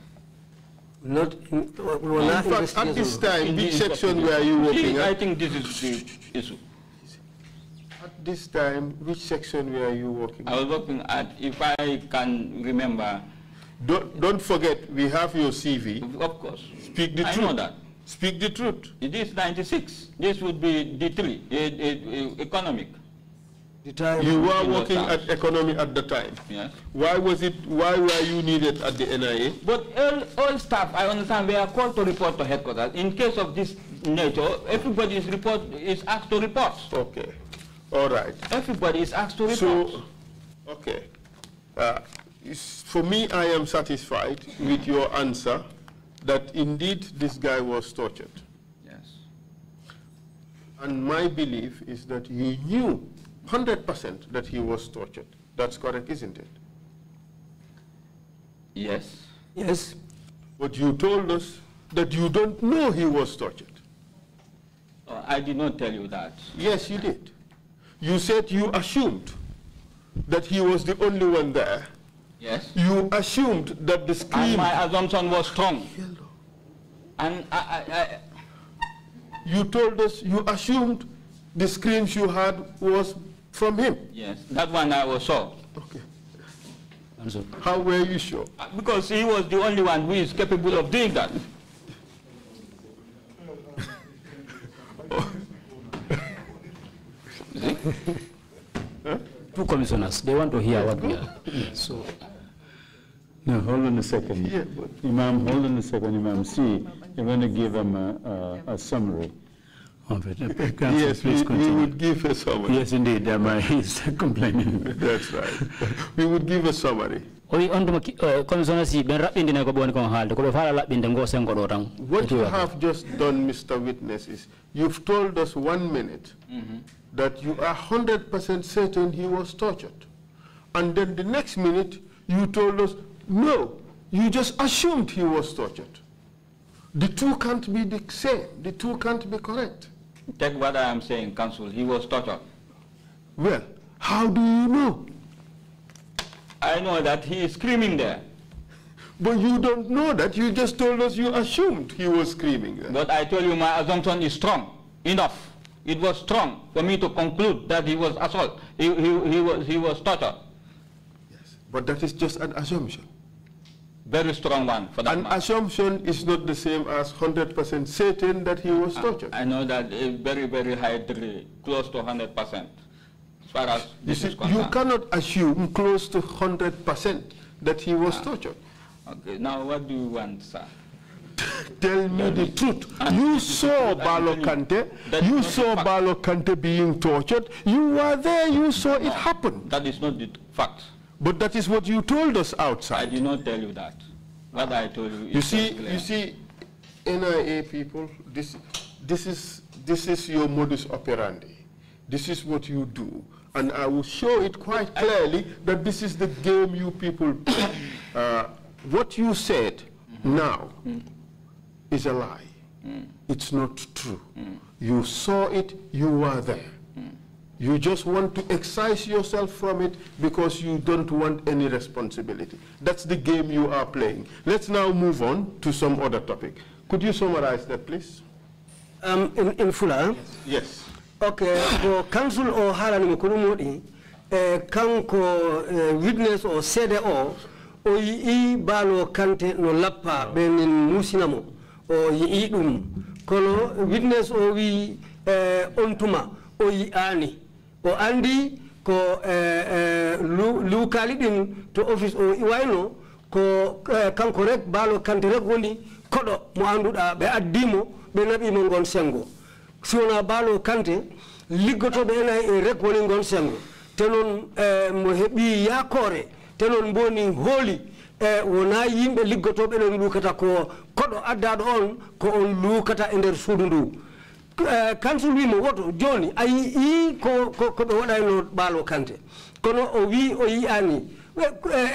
Not, in- we were In not fact, at this time, which section were you working See, I think this is the issue. At this time, which section were you working I was working at, if I can remember, Don't, don't forget, we have your CV. of course. Speak the I truth. know that. Speak the truth. It is 96. This would be D3, eh, eh, economic. The time. You were working at economy at the time. Yes. Why was it, why were you needed at the NIA? But all, all staff, I understand, we are called to report to headquarters. In case of this nature, everybody is report is asked to report. Okay, all right. Everybody is asked to report. So, okay. Uh, For me, I am satisfied with your answer that indeed this guy was tortured. yes. And my belief is that you knew 100% that he was tortured. That's correct, isn't it? Yes. Yes. But you told us that you don't know he was tortured. Uh, I did not tell you that. Yes, you did. You said you assumed that he was the only one there. Yes. You assumed that the And my assumption was strong. And I, I, I, You told us you assumed the screams you had was from him. yes, that one I was sure. Okay. Answer. How were you sure? Uh, Because he was the only one who is capable of doing that. Two commissioners, they want to hear what we are. So, No, hold on a second. Yeah, Imam, hold on a second, Imam. See, you're going to give them a, a, a summary of it. Uh, Council, Yes, we, please we continue. would give a summary. Yes, indeed, um, uh, he's complaining. That's right. We would give a summary. o wi on tuma commissioner si ɓen raɓɓindine ko ɓoni kon haalde koɓe faala laɓɓinde ngo sengo ɗo tan What you have just done, Mr. Witness, is you've told us one minute that you are 100% certain he was tortured. And then the next minute, you told us, no, you just assumed he was tortured. The two can't be the same. The two can't be correct. Take what I am saying, counsel. He was tortured. Well, how do you know? I know that he is screaming there. But you don't know that. You just told us you assumed he was screaming there. But I told you my assumption is strong, enough. It was strong for me to conclude that he was assault. He, he, he, was, he was tortured. Yes, but that is just an assumption. Very strong one for that An man. assumption is not the same as 100% certain that he was ah, tortured. I know that a very, very high degree, close to 100%, as far as You this see, you cannot assume close to 100% that he was ah. tortured. Okay, now what do you want, sir? Tell me the truth. Ah, you saw the truth, I'm Balo telling you. Kante, That is you not the saw fact. Balo Kante being tortured, you were there, you saw it happen. That is not the fact. But that is what you told us outside. I did not tell you that. What I told you is You see, you see, NIA people, this, this is, this is your modus operandi. This is what you do. And I will show it quite clearly that this is the game you people play. Uh, what you said mm-hmm. now is a lie. Mm. It's not true. Mm. You saw it, you were there. You just want to excise yourself from it because you don't want any responsibility. That's the game you are playing. Let's now move on to some other topic. Could you summarize that, please? Um, in, in Fula, Yes. okay, ko council o halani mo kono modi e kanko eh, witness o seede o yii baalo kante no lappa ɓe min musinamo o yii ɗum kono witness o eh, on tuma o yi'ani o andi ko eh, eh, to office o wayno ko eh, kanko rek baalo kante rek woni koɗo mo annduɗa ɓe addimo ɓe naɓimo ngon sengo. Si wona baalo kante liggotoɓe e rek woni ngon sengo. Te noon mo heeɓi yakore te noon mboni hooli e wona yimɓe liggotoɓe ɗon luukata ko koɗo addaɗo on ko on luukata e Eh, kansul wimo woto joni a yii ko ko ɓe waɗayno baalo kante kono o wi o yiyani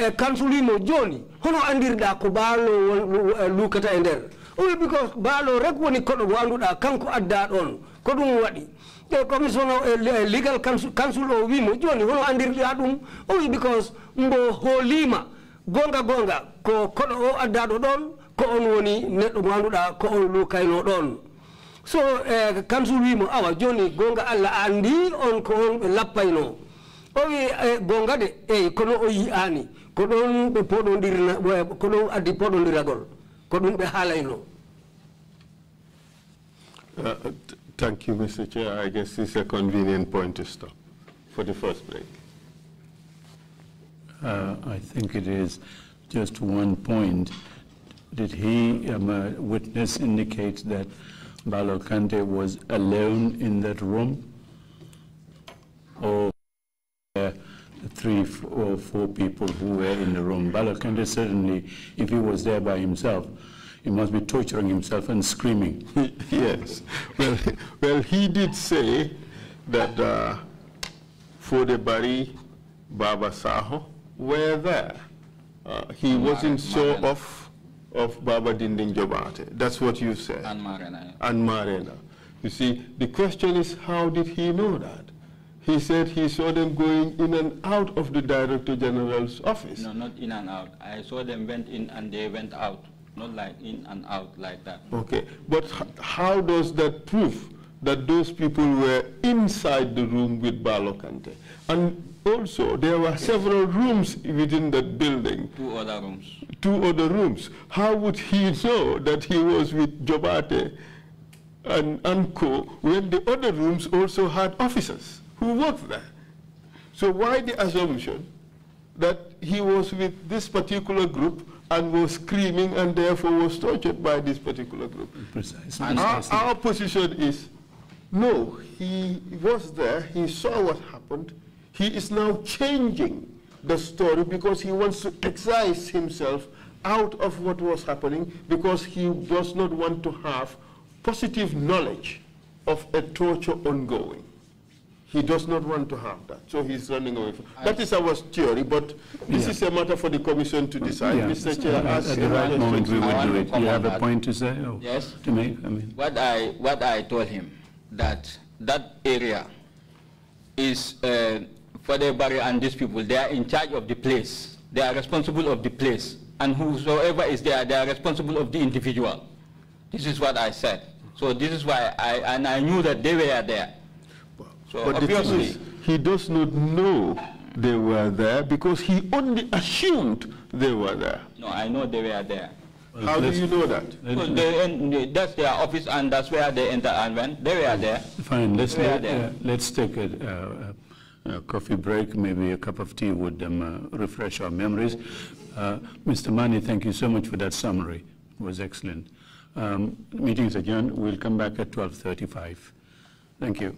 e kansul wimo joni hono andirɗa ko eh, luukata e nder? O wi because baalo rek woni koɗo mo annduɗa kanko adda ɗon ko ɗum waɗi. E commission legal council council o wimo joni hono andirɗa ɗum? O wi because mbo hoolima gonga gonga ko koɗo o addaɗo ɗon ko on woni neɗɗo mo ko on luukayno ɗon so eh, council wimo awa joni gonga allah andi on ko on ɓe lappayno o wi eh, gonga de eyi kono o yiyani ko ɗon ɓe poɗodirna ko ɗon addi poɗodiragol ko ɗum ɓe haalayno Uh, Thank you, Mr. Chair. I guess this is a convenient point to stop for the first break. Uh, I think it is just one point. Did he, um, uh, witness indicate that Balo Kante was alone in that room? Or the three or four people who were in the room? Balo Kante certainly, if he was there by himself, he must be torturing himself and screaming. Yes. Well, well, he did say that uh, Fodebari, Baba Saho were there. Uh, He wasn't sure Marena. of, of Baba Dindin Jobate. That's what you said. And Marena. and Marena. You see, the question is, how did he know that? He said he saw them going in and out of the Director General's office. No, not in and out. I saw them went in and they went out. Not like in and out like that. Okay, but how does that prove that those people were inside the room with Balo Kante? And also, there were several rooms within that building, Two other rooms. two other rooms. How would he know that he was with Jobate and Anko when the other rooms also had officers who worked there? So why the assumption that he was with this particular group and was screaming and therefore was tortured by this particular group? Precisely. Our, precisely. our position is, no, he was there, he saw what happened, he is now changing the story because he wants to excise himself out of what was happening because he does not want to have positive knowledge of a torture ongoing. He does not want to have that, so he's running away from. That is our theory, but this is a matter for the commission to decide. Yeah, Mr. Chair, at- At the right moment, we question. I will do want to it. You have a that. point to say? or Yes. To make, I mean. What I, what I told him, that that area is, uh, for the barrier and these people, they are in charge of the place. They are responsible of the place. And whosoever is there, they are responsible of the individual. This is what I said. So this is why I, and I knew that they were there. So But the obviously, is, he does not know they were there because he only assumed they were there. no, I know they were there. How do you know that? So they, that's their office and that's where they enter and went. They were there. Fine, let's, let, there. uh, let's take a, uh, coffee break, maybe a cup of tea would um, uh, refresh our memories. Uh, Mr. Mani, thank you so much for that summary. It was excellent. Um, meeting is adjourned. We'll come back at 12.35. Thank you.